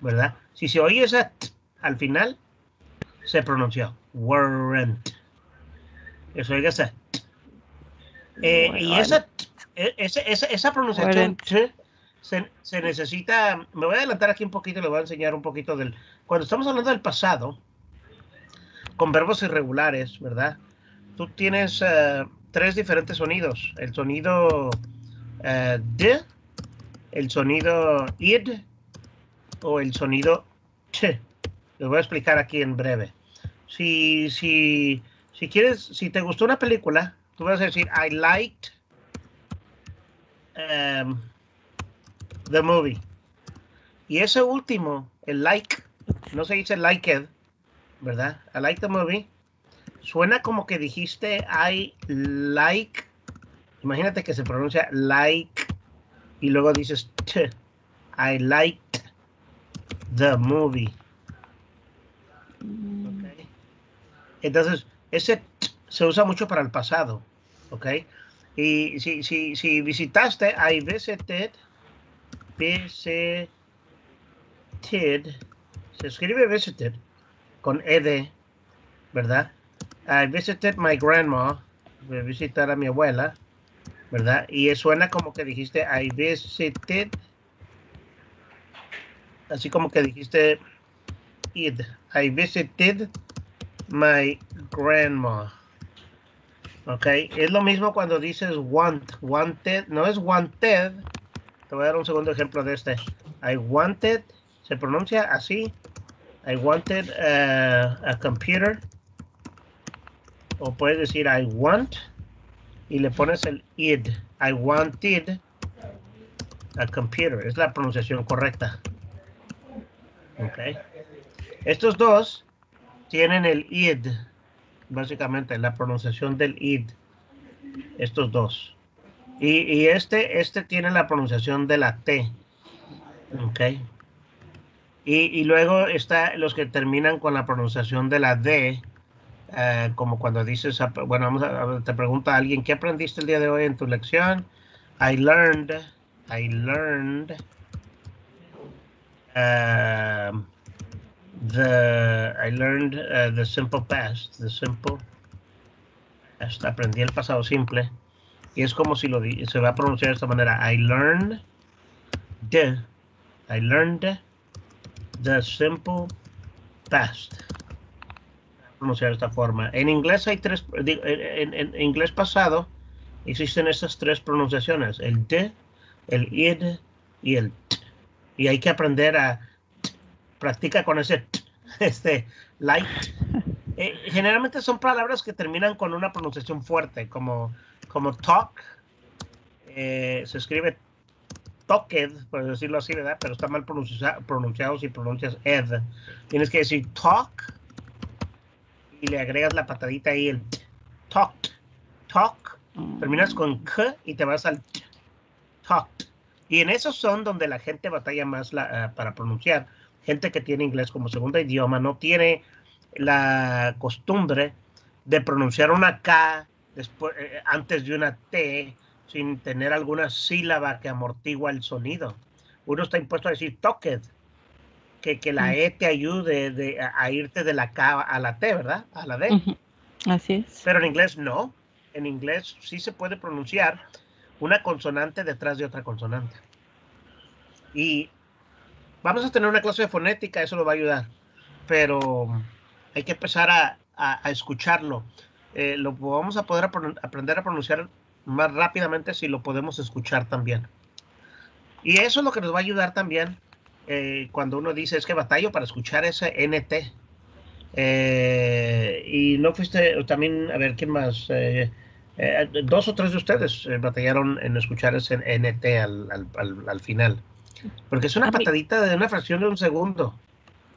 ¿verdad? Si se oye esa t al final, se pronunció warrant. Eso oiga esa t. Eh, y esa, t, esa, esa, esa pronunciación t, se, se necesita, me voy a adelantar aquí un poquito y le voy a enseñar un poquito del, cuando estamos hablando del pasado, con verbos irregulares, ¿verdad? Tú tienes eh, tres diferentes sonidos. El sonido eh, d, el sonido id o el sonido ch. Les voy a explicar aquí en breve. Si, si, si quieres, si te gustó una película, tú vas a decir, I liked um, the movie. Y ese último, el like, no se dice liked, ¿verdad? I like the movie. Suena como que dijiste I like. Imagínate que se pronuncia like y luego dices t. I liked the movie. Ok. Entonces, ese t se usa mucho para el pasado. ¿Ok? Y si, si, si visitaste, I visited, visited, se escribe visited con ed, ¿verdad? I visited my grandma, voy a visitar a mi abuela, ¿verdad? Y suena como que dijiste I visited, así como que dijiste id. I visited my grandma. Ok, es lo mismo cuando dices want, wanted, no es wanted. Te voy a dar un segundo ejemplo de este. I wanted, se pronuncia así. I wanted uh, a computer. O puedes decir I want y le pones el id. I wanted a computer. Es la pronunciación correcta. Ok. Estos dos tienen el id. Básicamente la pronunciación del id. Estos dos. Y, y este, este tiene la pronunciación de la T. Ok. Y, y luego está los que terminan con la pronunciación de la D. eh, como cuando dices, bueno, te pregunta alguien, ¿qué aprendiste el día de hoy en tu lección? I learned, I learned um, the, I learned uh, the simple past, the simple past. Aprendí el pasado simple. Y es como si lo se va a pronunciar de esta manera. I learned the, I learned the simple past. Pronunciar de esta forma. En inglés hay tres, en, inglés pasado existen estas tres pronunciaciones. El de, el id y el t. Y hay que aprender a t. practica con ese t, este light. Eh, generalmente son palabras que terminan con una pronunciación fuerte, como, como talk. eh, se escribe talked, por decirlo así, ¿verdad? Pero está mal pronuncia- pronunciado si pronuncias ed. Tienes que decir talk y le agregas la patadita ahí, el t. Talked. Talk. Terminas con k y te vas al t. Talked. Y en esos son donde la gente batalla más la- ah, para pronunciar. Gente que tiene inglés como segundo idioma no tiene la costumbre de pronunciar una K después, eh, antes de una T sin tener alguna sílaba que amortigua el sonido. Uno está impuesto a decir talked, que, que la E te ayude de, a, irte de la K a la T, ¿verdad? A la D.
Así es.
Pero en inglés no. En inglés sí se puede pronunciar una consonante detrás de otra consonante. Y vamos a tener una clase de fonética, eso nos va a ayudar. Pero hay que empezar a, a- a escucharlo. Eh, lo vamos a poder aprender a pronunciar más rápidamente si lo podemos escuchar también. Y eso es lo que nos va a ayudar también eh, cuando uno dice es que batallo para escuchar ese NT. Eh, y no fuiste, también, a ver, ¿quién más? Eh, Eh, dos o tres de ustedes batallaron en escuchar ese NT al, al, al, al final. Porque es una
A mí-
patadita de una fracción de un segundo.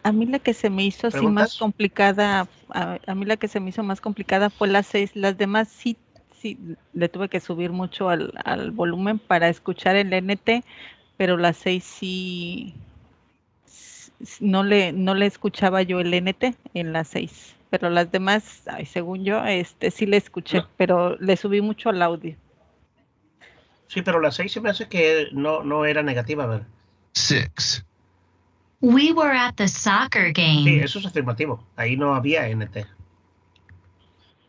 A mí la que se me hizo así más complicada, a, a mí la que se me hizo más complicada fue las seis. Las demás sí, sí, le tuve que subir mucho al, al volumen para escuchar el NT, pero las seis sí, no le, no le escuchaba yo el NT en las seis. Pero las demás, ay, según yo, este sí le escuché,
No.
pero le subí mucho al audio.
Sí, pero la 6 se me hace que no, no era negativa, a ver.
6,
We were at the soccer
Sí,
game.
eso es afirmativo. Ahí no había NT.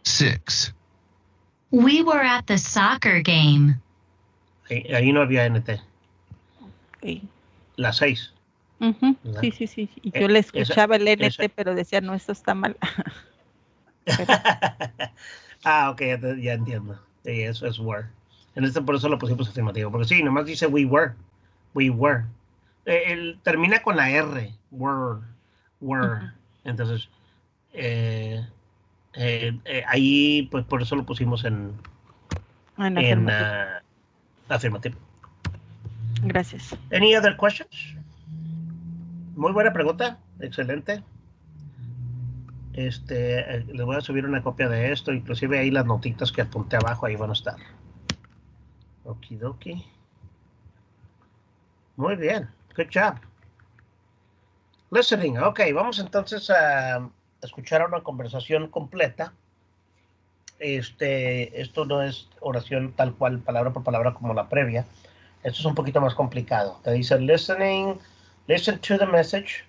6,
We were at the soccer game.
Ahí, ahí no había NT.
Ok.
La 6. ¿Verdad?
Sí, sí, sí. Y
Eh,
yo le
esa-
escuchaba el NT,
esa-
pero decía, no, esto está mal.
ah, ok, ya, entiendo. Sí, eso es were. En este por eso lo pusimos afirmativo. Porque sí, nomás dice we were. We were. Eh, él termina con la R. Were. Were. Entonces, eh, eh, eh, ahí, pues por eso lo pusimos en,
En
en
afirmativo.
ah, afirmativo.
Gracias.
Any other questions? Muy buena pregunta, excelente. Este, eh, les voy a subir una copia de esto, inclusive ahí las notitas que apunté abajo, ahí van a estar. Okidoki. Muy bien, good job. Listening, ok, vamos entonces a escuchar una conversación completa. Este, esto no es oración tal cual, palabra por palabra como la previa. Esto es un poquito más complicado. Te dice listening, listen to the message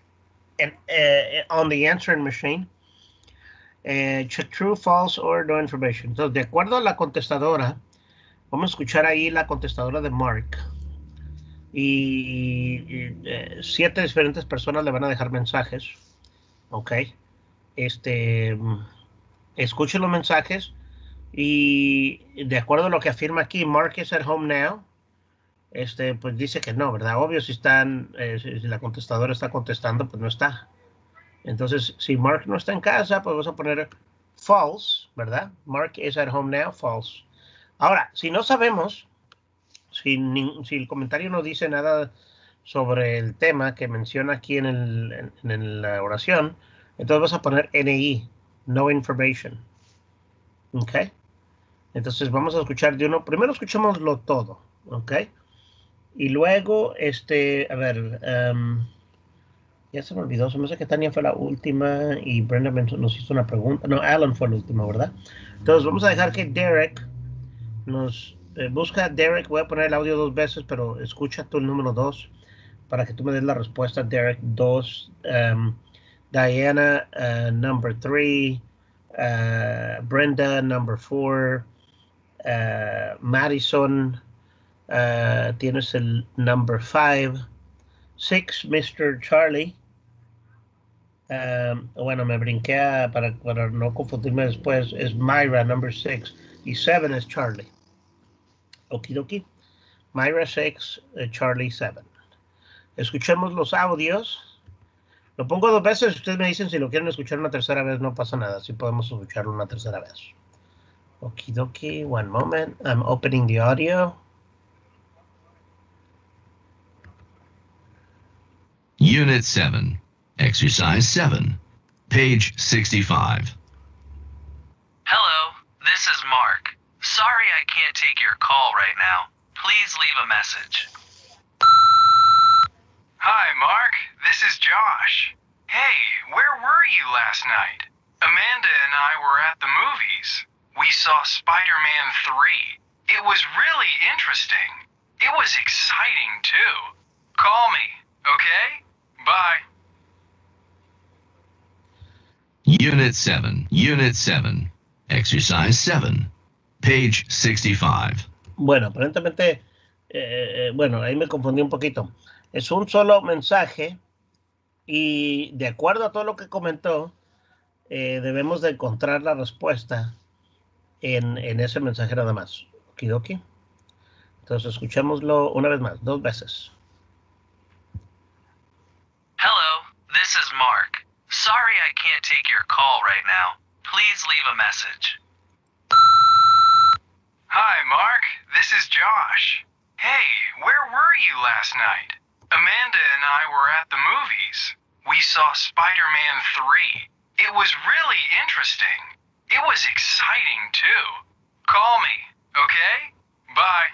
and, eh, on the answering machine. Check true, false or no information. Entonces, de acuerdo a la contestadora, vamos a escuchar ahí la contestadora de Mark. Y, eh, siete diferentes personas le van a dejar mensajes. Ok. Este, escuchen los mensajes y de acuerdo a lo que afirma aquí, Mark is at home now este, pues dice que no, ¿verdad? Obvio, si están, eh, si la contestadora está contestando, pues no está. Entonces, si Mark no está en casa, pues vamos a poner false, ¿verdad? Mark is at home now, false. Ahora, si no sabemos, si, si el comentario no dice nada sobre el tema que menciona aquí en, el, en la oración, entonces vas a poner NI, no information. ¿Ok? Entonces vamos a escuchar de uno. Primero escuchémoslo todo, ¿ok? Y luego, este, a ver, em, ya se me olvidó, se me hace que Tania fue la última y Brenda nos hizo una pregunta. No, Alan fue la última, ¿verdad? Entonces vamos a dejar que Derek nos eh, busca. Derek, voy a poner el audio dos veces, pero escucha tú el número dos para que tú me des la respuesta. Derek, dos. em, Diana, uh, number three. uh, Brenda, number four. uh, uh, tienes el number five. Six, Mr. Charlie. Um, bueno, me brinqué para, no confundirme después. Es Myra, number six. Y seven es Charlie. Okidoki. Myra six, eh, Charlie seven. Escuchemos los audios. Lo pongo dos veces. Ustedes me dicen si lo quieren escuchar una tercera vez, no pasa nada. Si podemos escucharlo una tercera vez. Okidoki, one moment. I'm opening the audio.
Unit 7, Exercise 7, page 65.
Hello, this is Mark. Sorry I can't take your call right now. Please leave a message. Hi, Mark. This is Josh. Hey, where were you last night? Amanda and I were at the movies. We saw Spider Man 3. It was really interesting. It was exciting, too. Call me, okay? Bye.
Unit 7, Unit 7, Exercise 7, page 65.
Bueno, aparentemente, eh, eh, bueno, ahí me confundí un poquito. Es un solo mensaje y de acuerdo a todo lo que comentó, eh, debemos de encontrar la respuesta en, en ese mensaje nada más. Okidoki. Entonces, escuchémoslo una vez más, dos veces.
Hello, this is Mark. Sorry I can't take your call right now. Please leave a message. Hi, Mark. This is Josh. Hey, where were you last night? Amanda and I were at the movies. We saw Spider Man 3. It was really interesting. It was exciting, too. Call me, okay? Bye.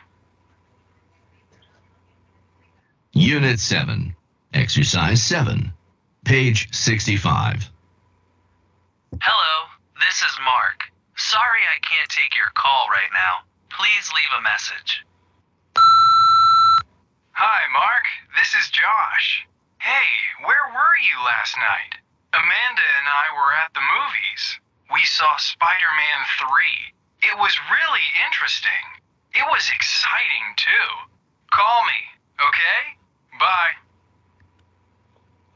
Unit 7, Exercise 7, page 65.
Hello, this is Mark. Sorry I can't take your call right now. Please leave a message.
Hi, Mark. This is Josh. Hey, where were you last night? Amanda and I were at the movies. We saw Spider Man 3. It was really interesting. It was exciting, too. Call me, okay? Bye.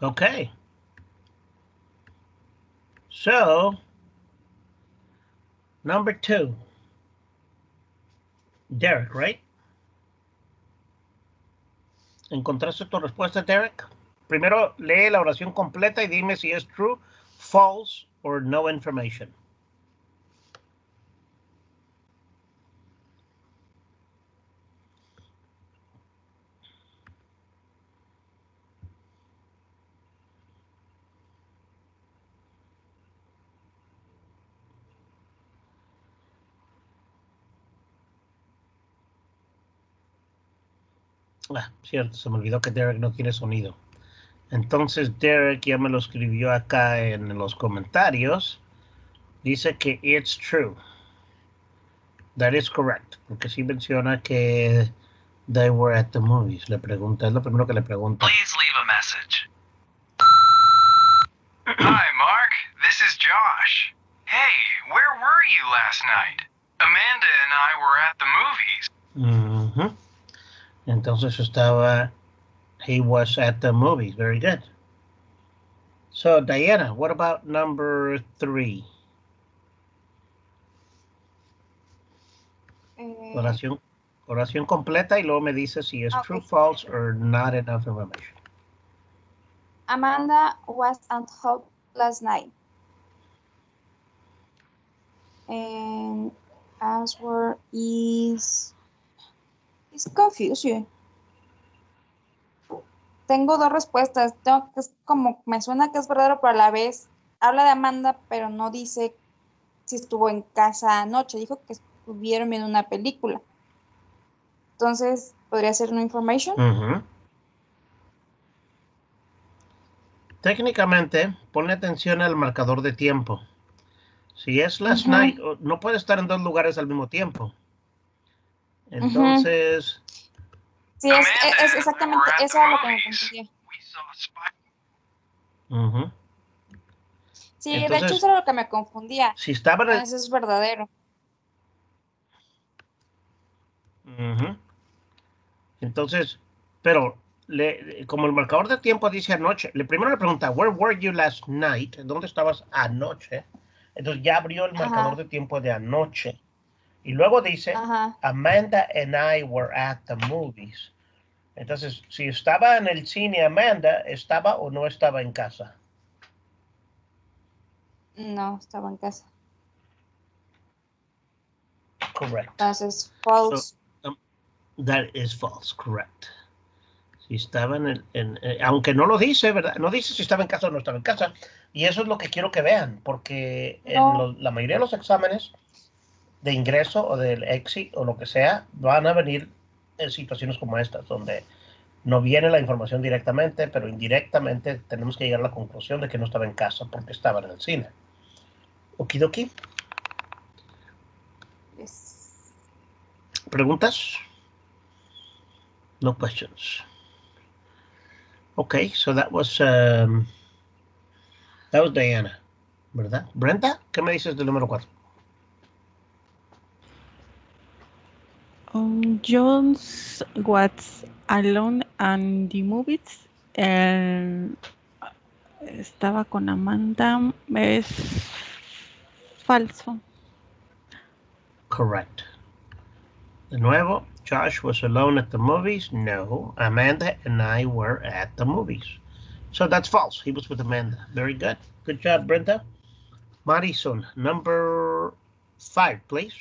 Okay. So, number two. Derek, right? ¿Encontraste tu respuesta, Derek? Primero lee la oración completa y dime si es true, false, or no information. Ah, cierto, se me olvidó que Derek no tiene sonido. Entonces Derek ya me lo escribió acá en los comentarios. Dice que it's true. That is correct. Porque sí menciona que they were at the movies. Le pregunta, es lo primero que le pregunta.
Please leave a message.
Hi, Mark. This is Josh. Hey, where were you last night? Amanda and I were at the movies.
Ujú. Entonces estaba, he was at the movies. Very good. So, Diana, what about number three?
Eh,
Oración, oración completa y luego me dice si es
Ok.
true, false, or not enough information.
Amanda was at home last night. And answer is is confusing. Tengo dos respuestas. Tengo que es como me suena que es verdadero, pero a la vez habla de Amanda, pero no dice si estuvo en casa anoche. Dijo que estuvieron viendo una película. Entonces, podría ser una information.
Ujú. Técnicamente, ponle atención al marcador de tiempo. Si es last night, no puede estar en dos lugares al mismo tiempo. Entonces,
Sí, es, es- es exactamente eso era lo que me confundía.
Ujú.
Sí, de hecho eso era lo que me confundía.
si estaba el-
Eso es verdadero.
Ujú. Entonces, pero le, como el marcador de tiempo dice anoche, le primero le pregunta, where were you last night? ¿Dónde estabas anoche? Entonces ya abrió el
Ajá.
marcador de tiempo de anoche. Y luego dice,
Ajá.
Amanda and I were at the movies. Entonces, si estaba en el cine Amanda, ¿estaba o no estaba en casa?
No, estaba en casa.
Correct.
Entonces, false.
That is false, correct. Si estaba en el, en- eh, aunque no lo dice, ¿verdad? No dice si estaba en casa o no estaba en casa. Y eso es lo que quiero que vean, porque en lo- la mayoría de los exámenes de ingreso o del exit o lo que sea, van a venir en situaciones como estas, donde no viene la información directamente, pero indirectamente tenemos que llegar a la conclusión de que no estaba en casa porque estaba en el cine. Okidoki,
Yes.
¿preguntas? No questions. Okay, so that was um, that was Diana, ¿verdad? Brenda, ¿qué me dices del número 4?
Um, Jones was alone and the movies. eh, estaba con Amanda. Es falso.
Correct. De nuevo, Josh was alone at the movies. No, Amanda and I were at the movies. So that's false. He was with Amanda. Very good. Good job, Brenda. Marison, number five, please.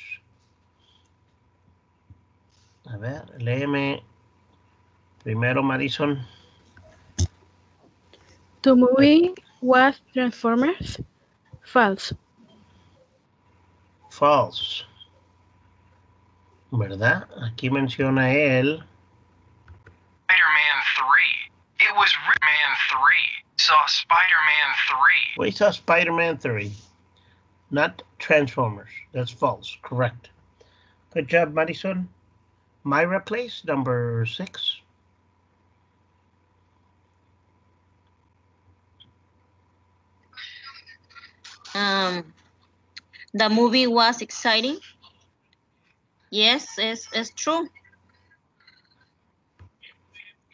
A ver, léeme primero, Madison.
The movie was Transformers. False.
False. ¿Verdad? Aquí menciona él.
Spider-Man 3. It was Ri- Man 3. Saw Spider-Man 3.
We saw Spider-Man 3, not Transformers. That's false. Correct. Good job, Madison. Myra, please, number six.
Um, the movie was exciting. Yes, it's, it's true.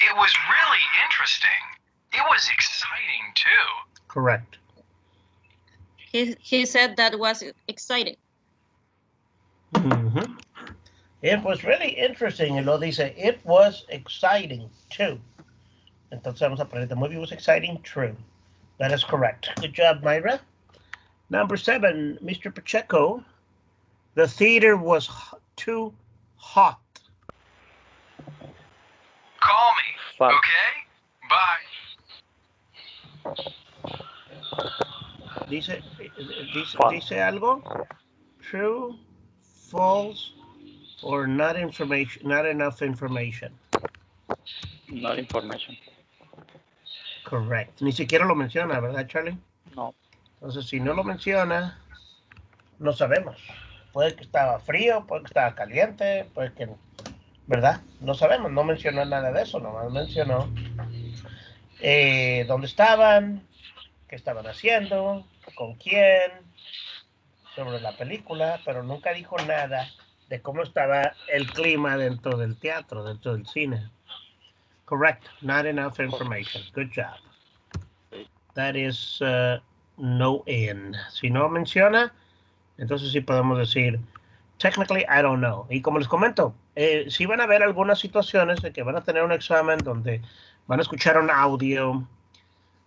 It was really interesting. It was exciting too.
Correct.
He, he said that was exciting.
Mhm. It was really interesting. Y lo dice, it was exciting too. Entonces vamos a poner, the movie was exciting, true. That is correct. Good job, Myra. Number seven, Mr. Pacheco. The theater was too hot.
Call me.
False.
Okay? Bye.
Dice, eh, eh, dice,
False.
dice algo? True, false, or not information, not enough information.
Not information.
Correct. Ni siquiera lo menciona, ¿verdad, Charlie?
No.
Entonces, si no lo menciona, no sabemos. Puede que estaba frío, puede que estaba caliente, puede que, ¿verdad? No sabemos, no mencionó nada de eso, nomás mencionó eh, dónde estaban, qué estaban haciendo, con quién, sobre la película, pero nunca dijo nada de cómo estaba el clima dentro del teatro, dentro del cine. Correct. Not enough information. Good job. That is uh, no in. Si no menciona, entonces sí podemos decir, technically, I don't know. Y como les comento, eh, sí van a haber algunas situaciones de que van a tener un examen donde van a escuchar un audio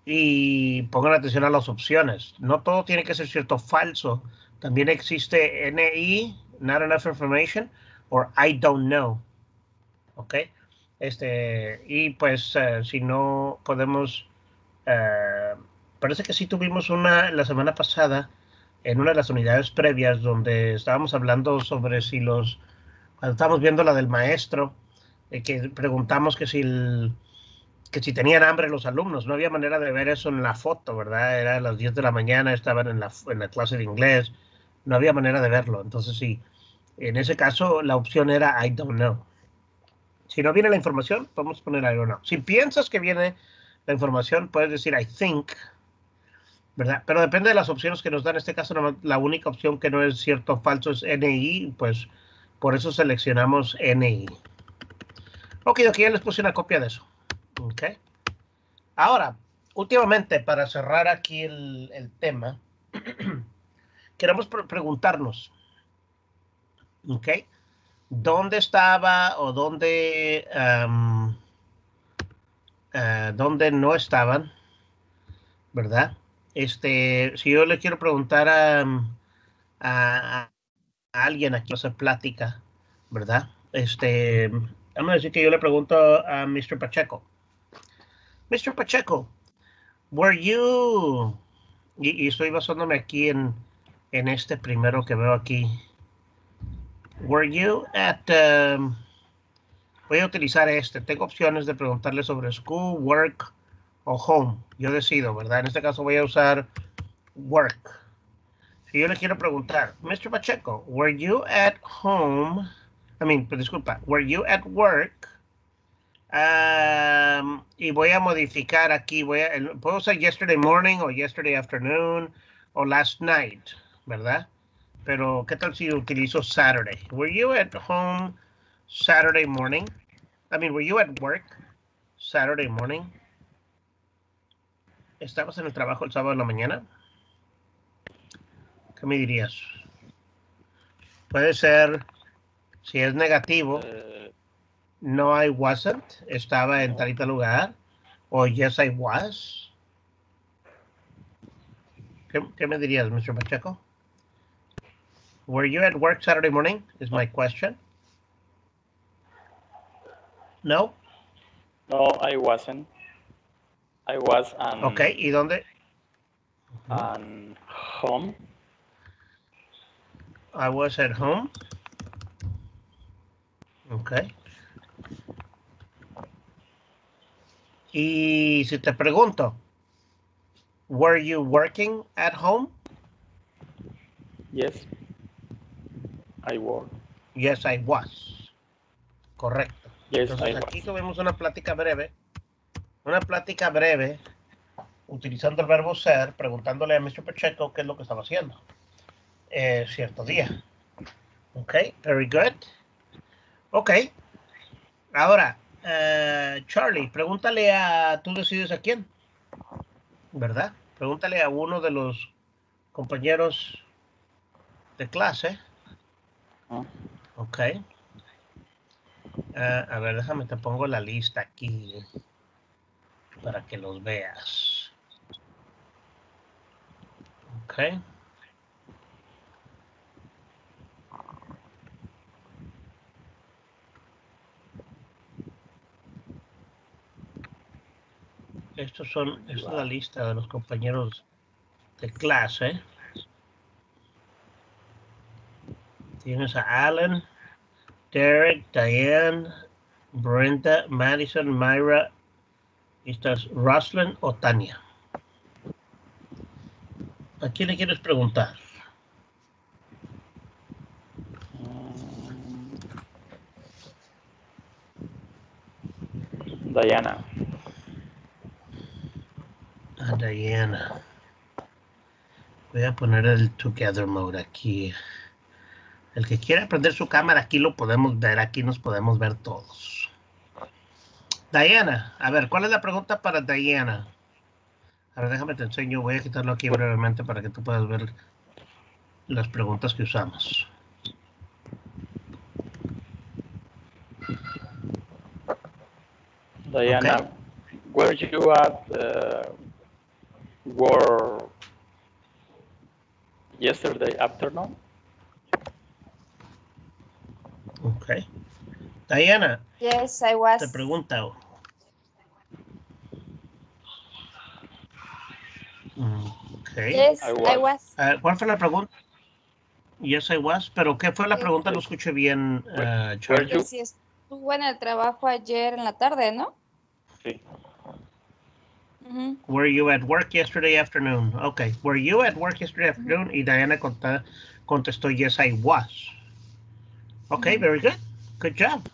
y pongan atención a las opciones. No todo tiene que ser cierto falso. También existe NI, not enough information, or I don't know. ¿Ok? Este, y pues eh, si no podemos, eh, parece que sí tuvimos una la semana pasada en una de las unidades previas donde estábamos hablando sobre si los, cuando estábamos viendo la del maestro, eh, que preguntamos que si que si tenían hambre los alumnos, no había manera de ver eso en la foto, ¿verdad? Era a las 10 de la mañana, estaban en la, en la clase de inglés, no había manera de verlo. Entonces, sí, en ese caso la opción era I don't know. Si no viene la información, podemos poner I don't know. Si piensas que viene la información, puedes decir I think, ¿verdad? Pero depende de las opciones que nos dan. En este caso, la única opción que no es cierto o falso es NI, pues por eso seleccionamos NI. Ok, ok, ya les puse una copia de eso. Ok. Ahora, últimamente, para cerrar aquí el tema, queremos pre- preguntarnos, ¿ok? ¿Dónde estaba o dónde, am, eh, dónde no estaban? ¿Verdad? Este, si yo le quiero preguntar a, a- a alguien aquí, hacer plática, ¿verdad? Este, vamos a decir que yo le pregunto a Mr. Pacheco. Mr. Pacheco, were you, y estoy basándome aquí en, en este primero que veo aquí. Were you at, um, voy a utilizar este. Tengo opciones de preguntarle sobre school, work o home. Yo decido, ¿verdad? En este caso voy a usar work. Si yo le quiero preguntar, Mr. Pacheco, were you at home? I mean, pues, disculpa, were you at work? Um, y voy a modificar aquí, voy a, puedo usar yesterday morning o yesterday afternoon o last night, ¿verdad? Pero, ¿qué tal si utilizo Saturday? Were you at home Saturday morning? I mean, were you at work Saturday morning? ¿Estabas en el trabajo el sábado en la mañana? ¿Qué me dirías? Puede ser, si es negativo,
Eh,
no, I wasn't, estaba en tal y tal lugar, o yes, I was. ¿Qué, qué me dirías, Mr. Pacheco? Were you at work Saturday morning? Is my question. No.
No, I wasn't. I was um,
Ok, ¿y dónde?
um, home.
I was at home. Ok. Y si te pregunto, were you working at home?
Yes. I work.
Yes, I was. Correcto.
Yes,
Entonces
I was.
aquí tuvimos una plática breve, una plática breve, utilizando el verbo ser, preguntándole a Mr. Pacheco qué es lo que estaba haciendo eh, cierto día. Ok, very good. Ok. Ahora, eh, Charlie, pregúntale a, tú decides a quién, ¿verdad? Pregúntale a uno de los compañeros de clase.
Ah.
Ok. Ah, a ver, déjame, te pongo la lista aquí para que los veas. Ok. Estos son, esta es la lista de los compañeros de clase. Tienes a Alan, Derek, Diane, Brenda, Madison, Myra, estás Roslyn o Tania. ¿A quién le quieres preguntar?
Diana.
A Diana. Voy a poner el Together Mode aquí. El que quiera prender su cámara, aquí lo podemos ver. Aquí nos podemos ver todos. Diana, a ver, ¿cuál es la pregunta para Diana? A ver, déjame te enseño. Voy a quitarlo aquí brevemente para que tú puedas ver las preguntas que usamos.
Diana, were you at uh, work yesterday afternoon?
Ok. Diana,
Yes, I was.
te pregunta. Ok.
Yes, I was.
Ah, ¿Cuál fue la pregunta? Yes, I was. ¿Pero qué fue la pregunta? No escuché bien, ah, Charlie.
Que si estuvo en el trabajo ayer en la tarde, ¿no?
Sí.
Ujú.
Were you at work yesterday afternoon? Okay. Were you at work yesterday afternoon? Y Diana contestó, yes, I was. Okay, very good. Good job.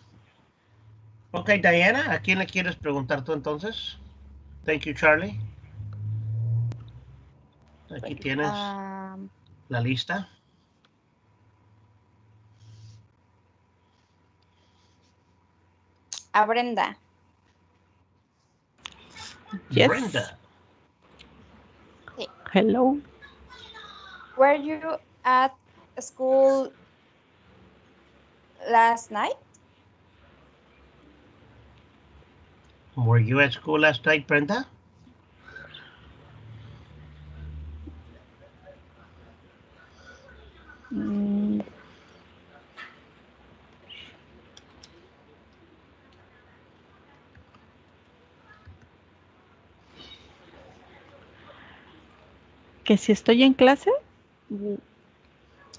Okay, Diana, ¿a quién le quieres preguntar tú entonces? Thank you, Charlie. Aquí tienes
Ah,
la lista.
a Brenda.
Yes.
Brenda.
Hello.
Were you at school last night?
Were you at school last night, Brenda?
Mm. Que si estoy en clase.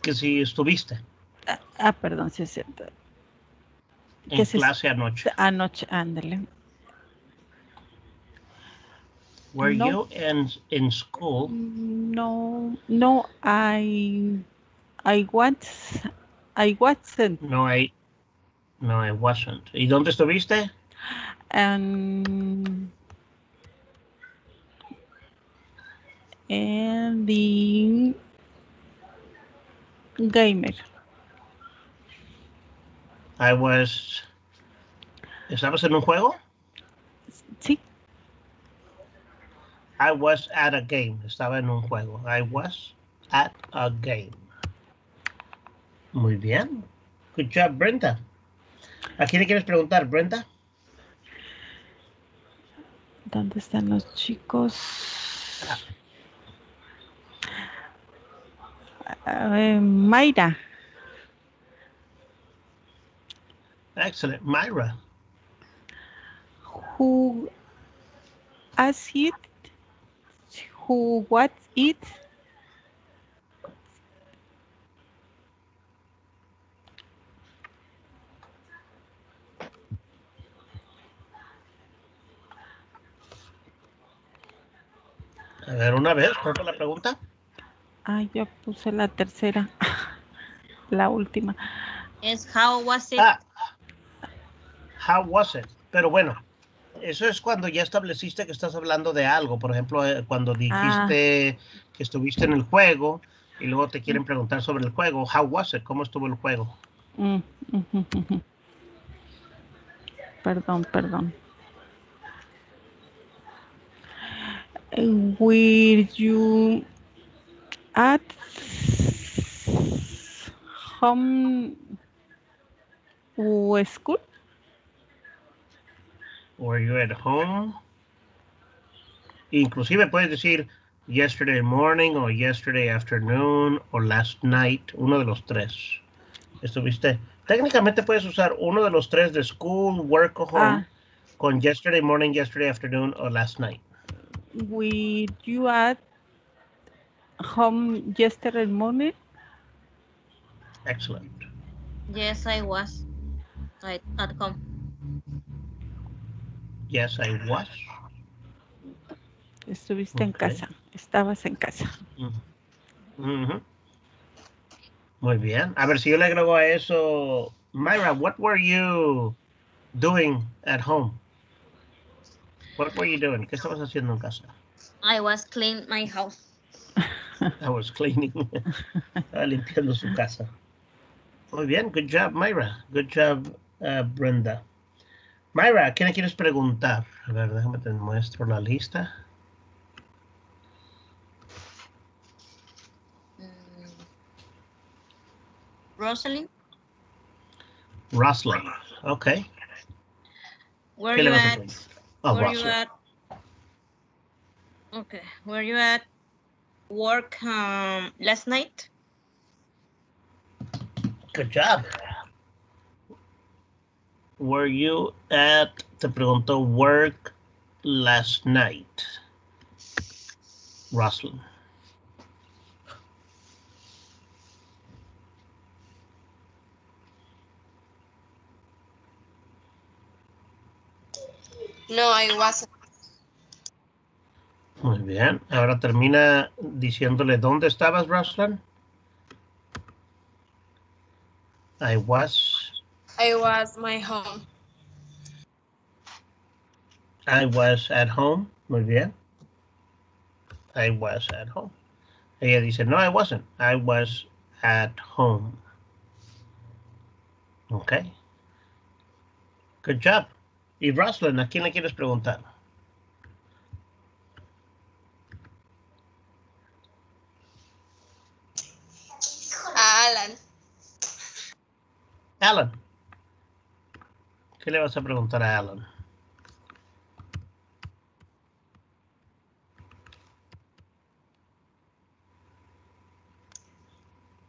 Que si estuviste
Ah, ah, perdón, sí es cierto.
en
es-
clase anoche.
Anoche, ándale.
Were
No.
you in, in school?
No, no, I, I was, I wasn't.
No, I, no, I wasn't. ¿Y dónde estuviste?
And, and the gamer.
I was. ¿Estabas en un juego?
Sí.
I was at a game. Estaba en un juego. I was at a game. Muy bien. Good job, Brenda. ¿A quién le quieres preguntar, Brenda?
¿Dónde están los chicos? Eh, Mayra.
Excellent. Myra.
Who asked it? Who what it?
A ver, una vez, ¿cuál fue la pregunta?
Ah, ya puse la tercera. La última.
Es how was it?
Ah, how was it? Pero bueno, eso es cuando ya estableciste que estás hablando de algo. Por ejemplo, eh, cuando dijiste que estuviste en el juego y luego te quieren preguntar sobre el juego. How was it? ¿Cómo estuvo el juego?
Mm. Perdón, perdón. Were you at home or school?
Were you at home? Inclusive puedes decir yesterday morning o yesterday afternoon o last night, uno de los tres. Estuviste. Técnicamente puedes usar uno de los tres de school, work o home
Ah.
con yesterday morning, yesterday afternoon o last night.
Were you at home yesterday morning?
Excellent.
Yes, I was. At, at home.
Yes, I was.
Estuviste en casa. Estabas en casa.
Ujú. Muy bien. A ver si yo le agrego a eso. Myra, what were you doing at home? What were you doing? ¿Qué estabas haciendo en casa?
I was cleaning my house.
I was cleaning. Estaba limpiando su casa. Muy bien. Good job, Myra. Good job, uh, Brenda. Myra, ¿qué le quieres preguntar? A ver, déjame te muestro la lista.
Rosalind,
Rosalind. Ok.
where
¿Qué le
you at?
Oh,
where you at? Okay, were you at work um, last night?
Good job. Were you at, te preguntó, work last night? Rosalind.
No, I wasn't.
Muy bien. Ahora termina diciéndole dónde estabas, Rosalind. I was,
I was my home.
I was at home. Muy bien. I was at home. Ella dice, no, I wasn't. I was at home. Okay. Good job. Y Rosalind, ¿a quién le quieres preguntar?
Alan,
Alan. ¿Qué le vas a preguntar a Alan?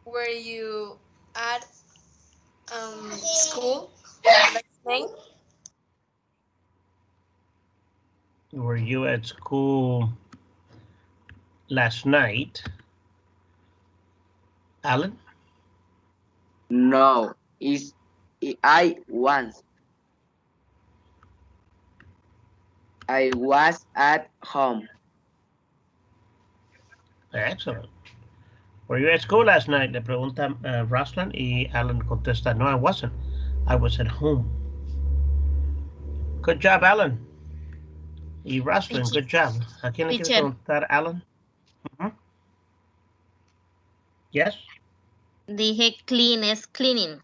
were you at um, school last night?
Were you at school last night? Alan?
No, is I was. I was at home.
Excellent. Were you at school last night? Le pregunta uh, Rosalind y Alan contesta, no, I wasn't. I was at home. Good job, Alan. Y Rosalind, good job. ¿A quién le quieres
Teacher.
preguntar, Alan? Ujú. Yes?
Dije clean es cleaning.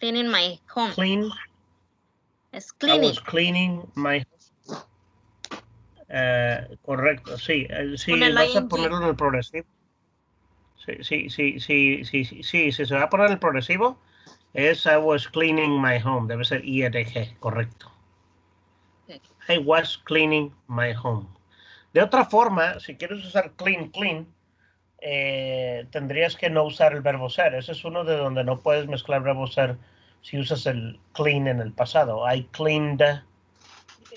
Cleaning my home.
Clean.
Es
I was cleaning my... Eh, correcto, sí. eh, sí, vas a ponerlo en el progresivo. Sí, sí, sí, sí, sí, sí, sí, si se va a poner en el progresivo, es I was cleaning my home. Debe ser ING, correcto. I was cleaning my home. De otra forma, si quieres usar clean, clean, eh, tendrías que no usar el verbo ser. Ese es uno de donde no puedes mezclar verbo ser si usas el clean en el pasado. I cleaned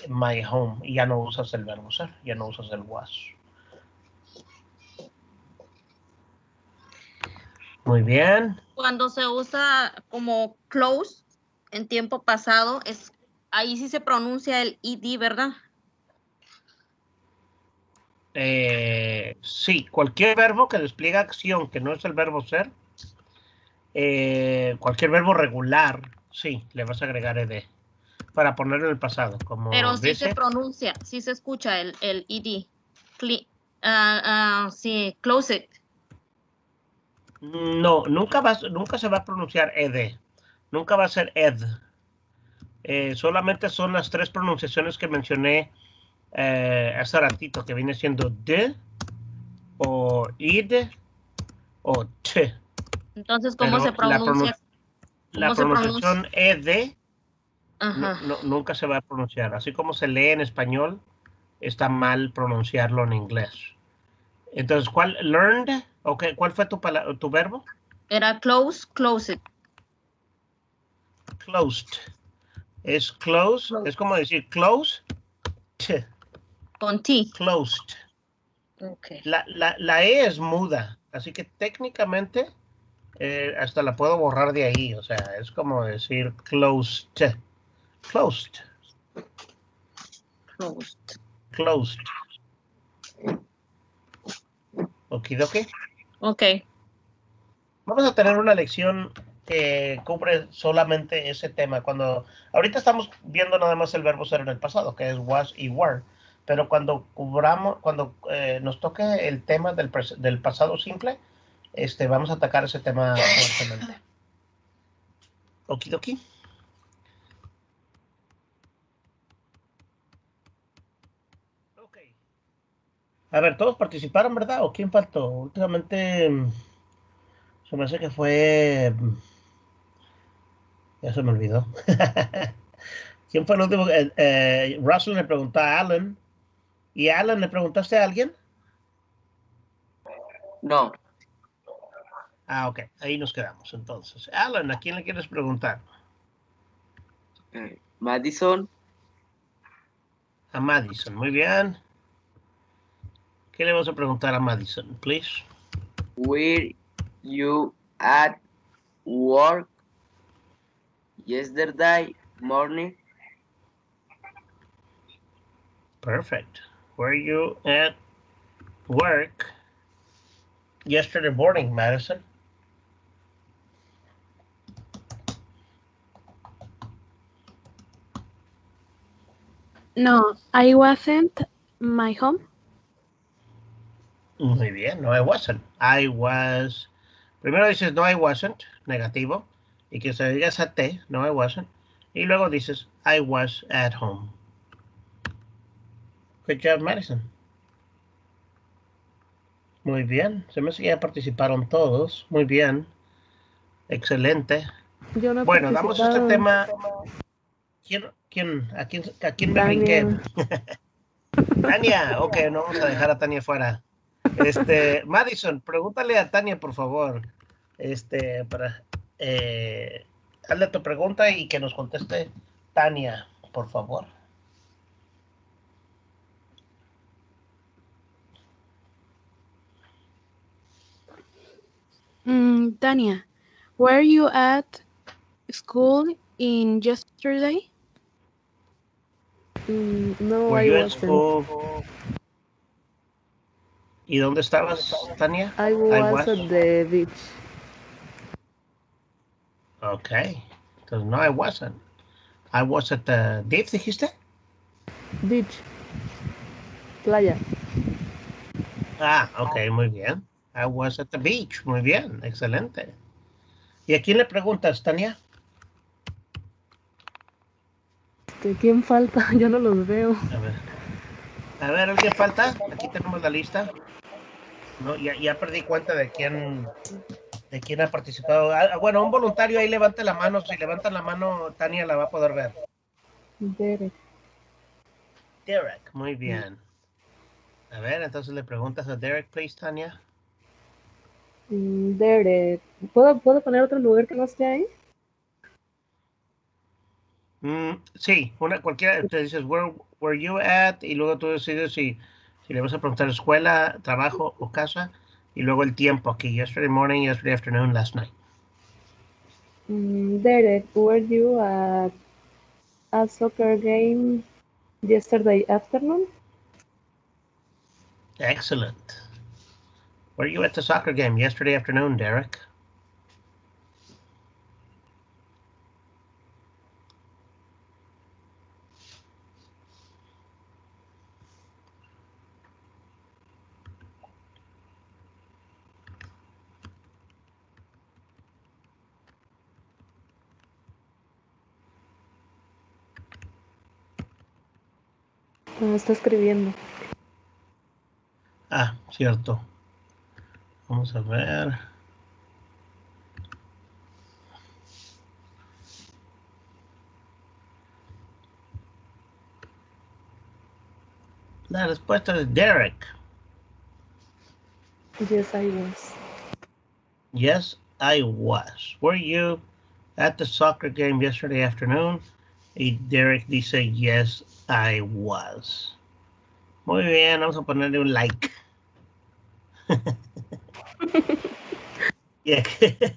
my home. Y ya no usas el verbo ser, ya no usas el was. Muy bien.
Cuando se usa como close en tiempo pasado, es ahí sí se pronuncia el ed, ¿verdad?
Eh, sí, cualquier verbo que despliega acción que no es el verbo ser, eh, cualquier verbo regular, sí, le vas a agregar ed para ponerlo en el pasado. Como
Pero sí se pronuncia, sí se escucha el, el ed. Cle- ah, ah, sí, close it.
No, nunca, va, nunca se va a pronunciar ed. Nunca va a ser ed. Eh, solamente son las tres pronunciaciones que mencioné eh, hace ratito, que viene siendo de, o id, o t.
Entonces, ¿cómo
Pero
se pronuncia?
La
¿Cómo se
pronunciación ed no- nunca se va a pronunciar. Así como se lee en español, está mal pronunciarlo en inglés. Entonces, ¿cuál? Learned. Okay, ¿Cuál fue tu, tu verbo?
Era close, close it.
Closed. Es close. Es como decir close. t,
Con T.
Closed.
Okay.
La, la, la E es muda. Así que técnicamente eh, hasta la puedo borrar de ahí. O sea, es como decir closed. Closed.
Closed.
Closed. Okidoki.
Ok.
Vamos a tener una lección que cubre solamente ese tema. Cuando ahorita estamos viendo nada más el verbo ser en el pasado, que es was y were. Pero cuando cubramos, cuando eh, nos toque el tema del, del pasado simple, este, vamos a atacar ese tema fuertemente. Okidoki. Ok. A ver, todos participaron, ¿verdad? ¿O quién faltó? Últimamente mm, se me hace que fue. mm, Ya se me olvidó. ¿Quién fue el último? Eh, eh, Russell le preguntó a Alan. ¿Y Alan le preguntaste a alguien?
No.
Ah, ok. Ahí nos quedamos entonces. Alan, ¿a quién le quieres preguntar?
Madison,
A Madison. Muy bien. ¿Qué le vamos a preguntar a Madison, please?
were you at work yesterday morning?
Perfect. Were you at work yesterday morning, Madison?
No, I wasn't my home.
Muy bien, no, I wasn't. I was. Primero dices no, I wasn't, negativo, y que se diga esa T, no, I wasn't. Y luego dices I was at home. Good job, Madison. Muy bien, se me hace que ya participaron todos. Muy bien. Excelente.
Yo no he
Bueno, damos este
participado.
tema. ¿Quién, quién, a quién, a quién me
Tania.
brinqué? Tania, ok, no vamos a dejar a Tania fuera. Este, Madison, pregúntale a Tania, por favor. Este, para eh, hazle tu pregunta y que nos conteste Tania, por favor.
Mm, Tania, were you at school in yesterday?
Mm, no, I
at
wasn't.
¿Y dónde estabas, Tania?
I was
was.
at the beach.
Ok. Entonces, no, I wasn't. I was at the beach, dijiste?
Beach. Playa.
Ah, ok, muy bien. I was at the beach. Muy bien, excelente. ¿Y a quién le preguntas, Tania?
¿Que ¿Quién falta? Yo no los veo.
A ver. A ver, ¿alguien falta? Aquí tenemos la lista. No, ya, ya perdí cuenta de quién de quién ha participado. Ah, bueno, un voluntario ahí levante la mano. Si levantan la mano, Tania la va a poder ver.
Derek.
Derek, muy bien. A ver, entonces le preguntas a Derek, please, Tania.
Mm, Derek. ¿Puedo, ¿Puedo poner otro lugar que no esté ahí?
Mm, sí, una cualquiera, te dices where were you at y luego tú decides si, si le vas a preguntar escuela, trabajo o casa y luego el tiempo aquí, yesterday morning, yesterday afternoon, last night.
Mm, Derek, were you at a soccer game yesterday afternoon?
Excellent. Were you at the soccer game yesterday afternoon, Derek?
Está escribiendo.
Ah, cierto. Vamos a ver. La respuesta es Derek.
Yes, I was.
Yes, I was. Were you at the soccer game yesterday afternoon? Y Derek dice, yes, I was. Muy bien, vamos a ponerle un like. Yeah,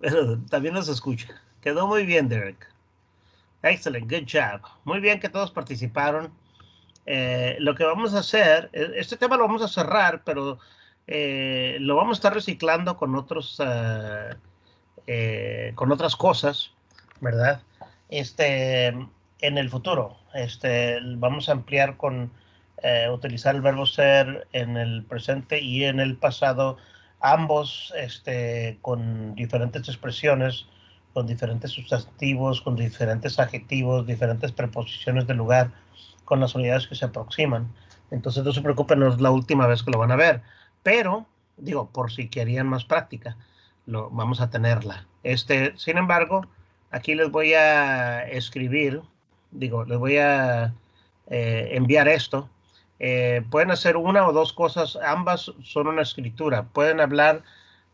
Pero también nos escucha. Quedó muy bien, Derek. Excellent, good job. Muy bien que todos participaron. Eh, lo que vamos a hacer, eh, este tema lo vamos a cerrar, pero eh, lo vamos a estar reciclando con otros, eh, con otras cosas, ¿verdad? Este, en el futuro, este, vamos a ampliar con eh, utilizar el verbo ser en el presente y en el pasado, ambos, este, con diferentes expresiones, con diferentes sustantivos, con diferentes adjetivos, diferentes preposiciones de lugar, con las unidades que se aproximan. Entonces no se preocupen, no es la última vez que lo van a ver, pero digo, por si querían más práctica, lo, vamos a tenerla. Este, sin embargo, aquí les voy a escribir, digo, les voy a eh, enviar esto. Eh, pueden hacer una o dos cosas, ambas son una escritura. Pueden hablar,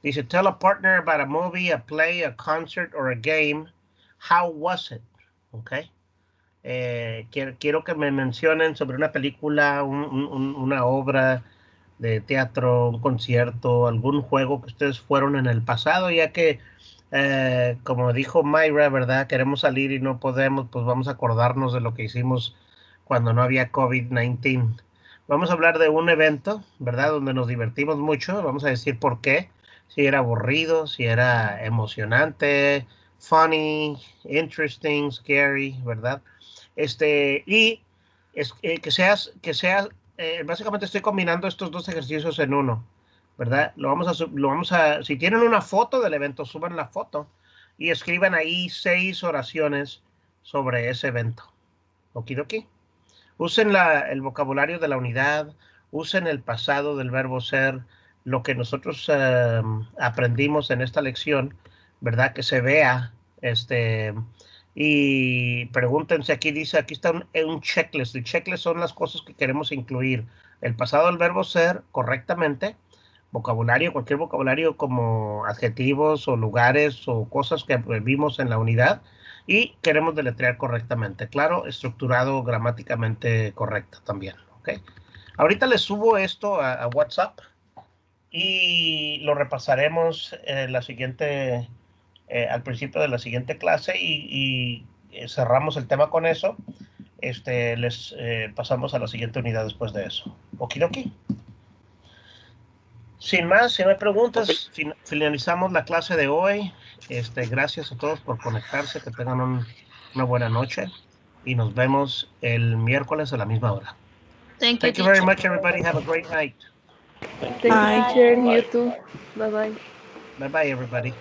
dice, tell a partner about a movie, a play, a concert or a game. How was it? Okay. Eh, quiero, que me mencionen sobre una película, un- una obra de teatro, un concierto, algún juego que ustedes fueron en el pasado, ya que, eh, como dijo Mayra, ¿verdad? Queremos salir y no podemos, pues vamos a acordarnos de lo que hicimos cuando no había COVID-19. Vamos a hablar de un evento, ¿verdad? Donde nos divertimos mucho, vamos a decir por qué, si era aburrido, si era emocionante, funny, interesting, scary, ¿verdad? Este, y es, eh, que seas, que seas, eh, básicamente estoy combinando estos dos ejercicios en uno, ¿verdad? Lo vamos a, lo vamos a, si tienen una foto del evento, suban la foto y escriban ahí seis oraciones sobre ese evento. Okidoki. Usen la, el vocabulario de la unidad, usen el pasado del verbo ser, lo que nosotros eh, aprendimos en esta lección, ¿verdad? Que se vea, este, y pregúntense, aquí dice, aquí está un, un checklist. El checklist son las cosas que queremos incluir. El pasado del verbo ser correctamente, vocabulario, cualquier vocabulario como adjetivos o lugares o cosas que vimos en la unidad y queremos deletrear correctamente. Claro, estructurado gramáticamente correcto también. ¿ok? Ahorita les subo esto a, a WhatsApp y lo repasaremos en la siguiente, eh, al principio de la siguiente clase y, y, eh, cerramos el tema con eso. Este, les eh, pasamos a la siguiente unidad después de eso. Okidoki. Sin más, si no hay preguntas, fin- finalizamos la clase de hoy. Este, gracias a todos por conectarse, que tengan un- una buena noche y nos vemos el miércoles a la misma hora.
Thank you,
Thank you very much, everybody. Have a great night.
Thank you, teacher. You too. Bye bye.
Bye bye, everybody.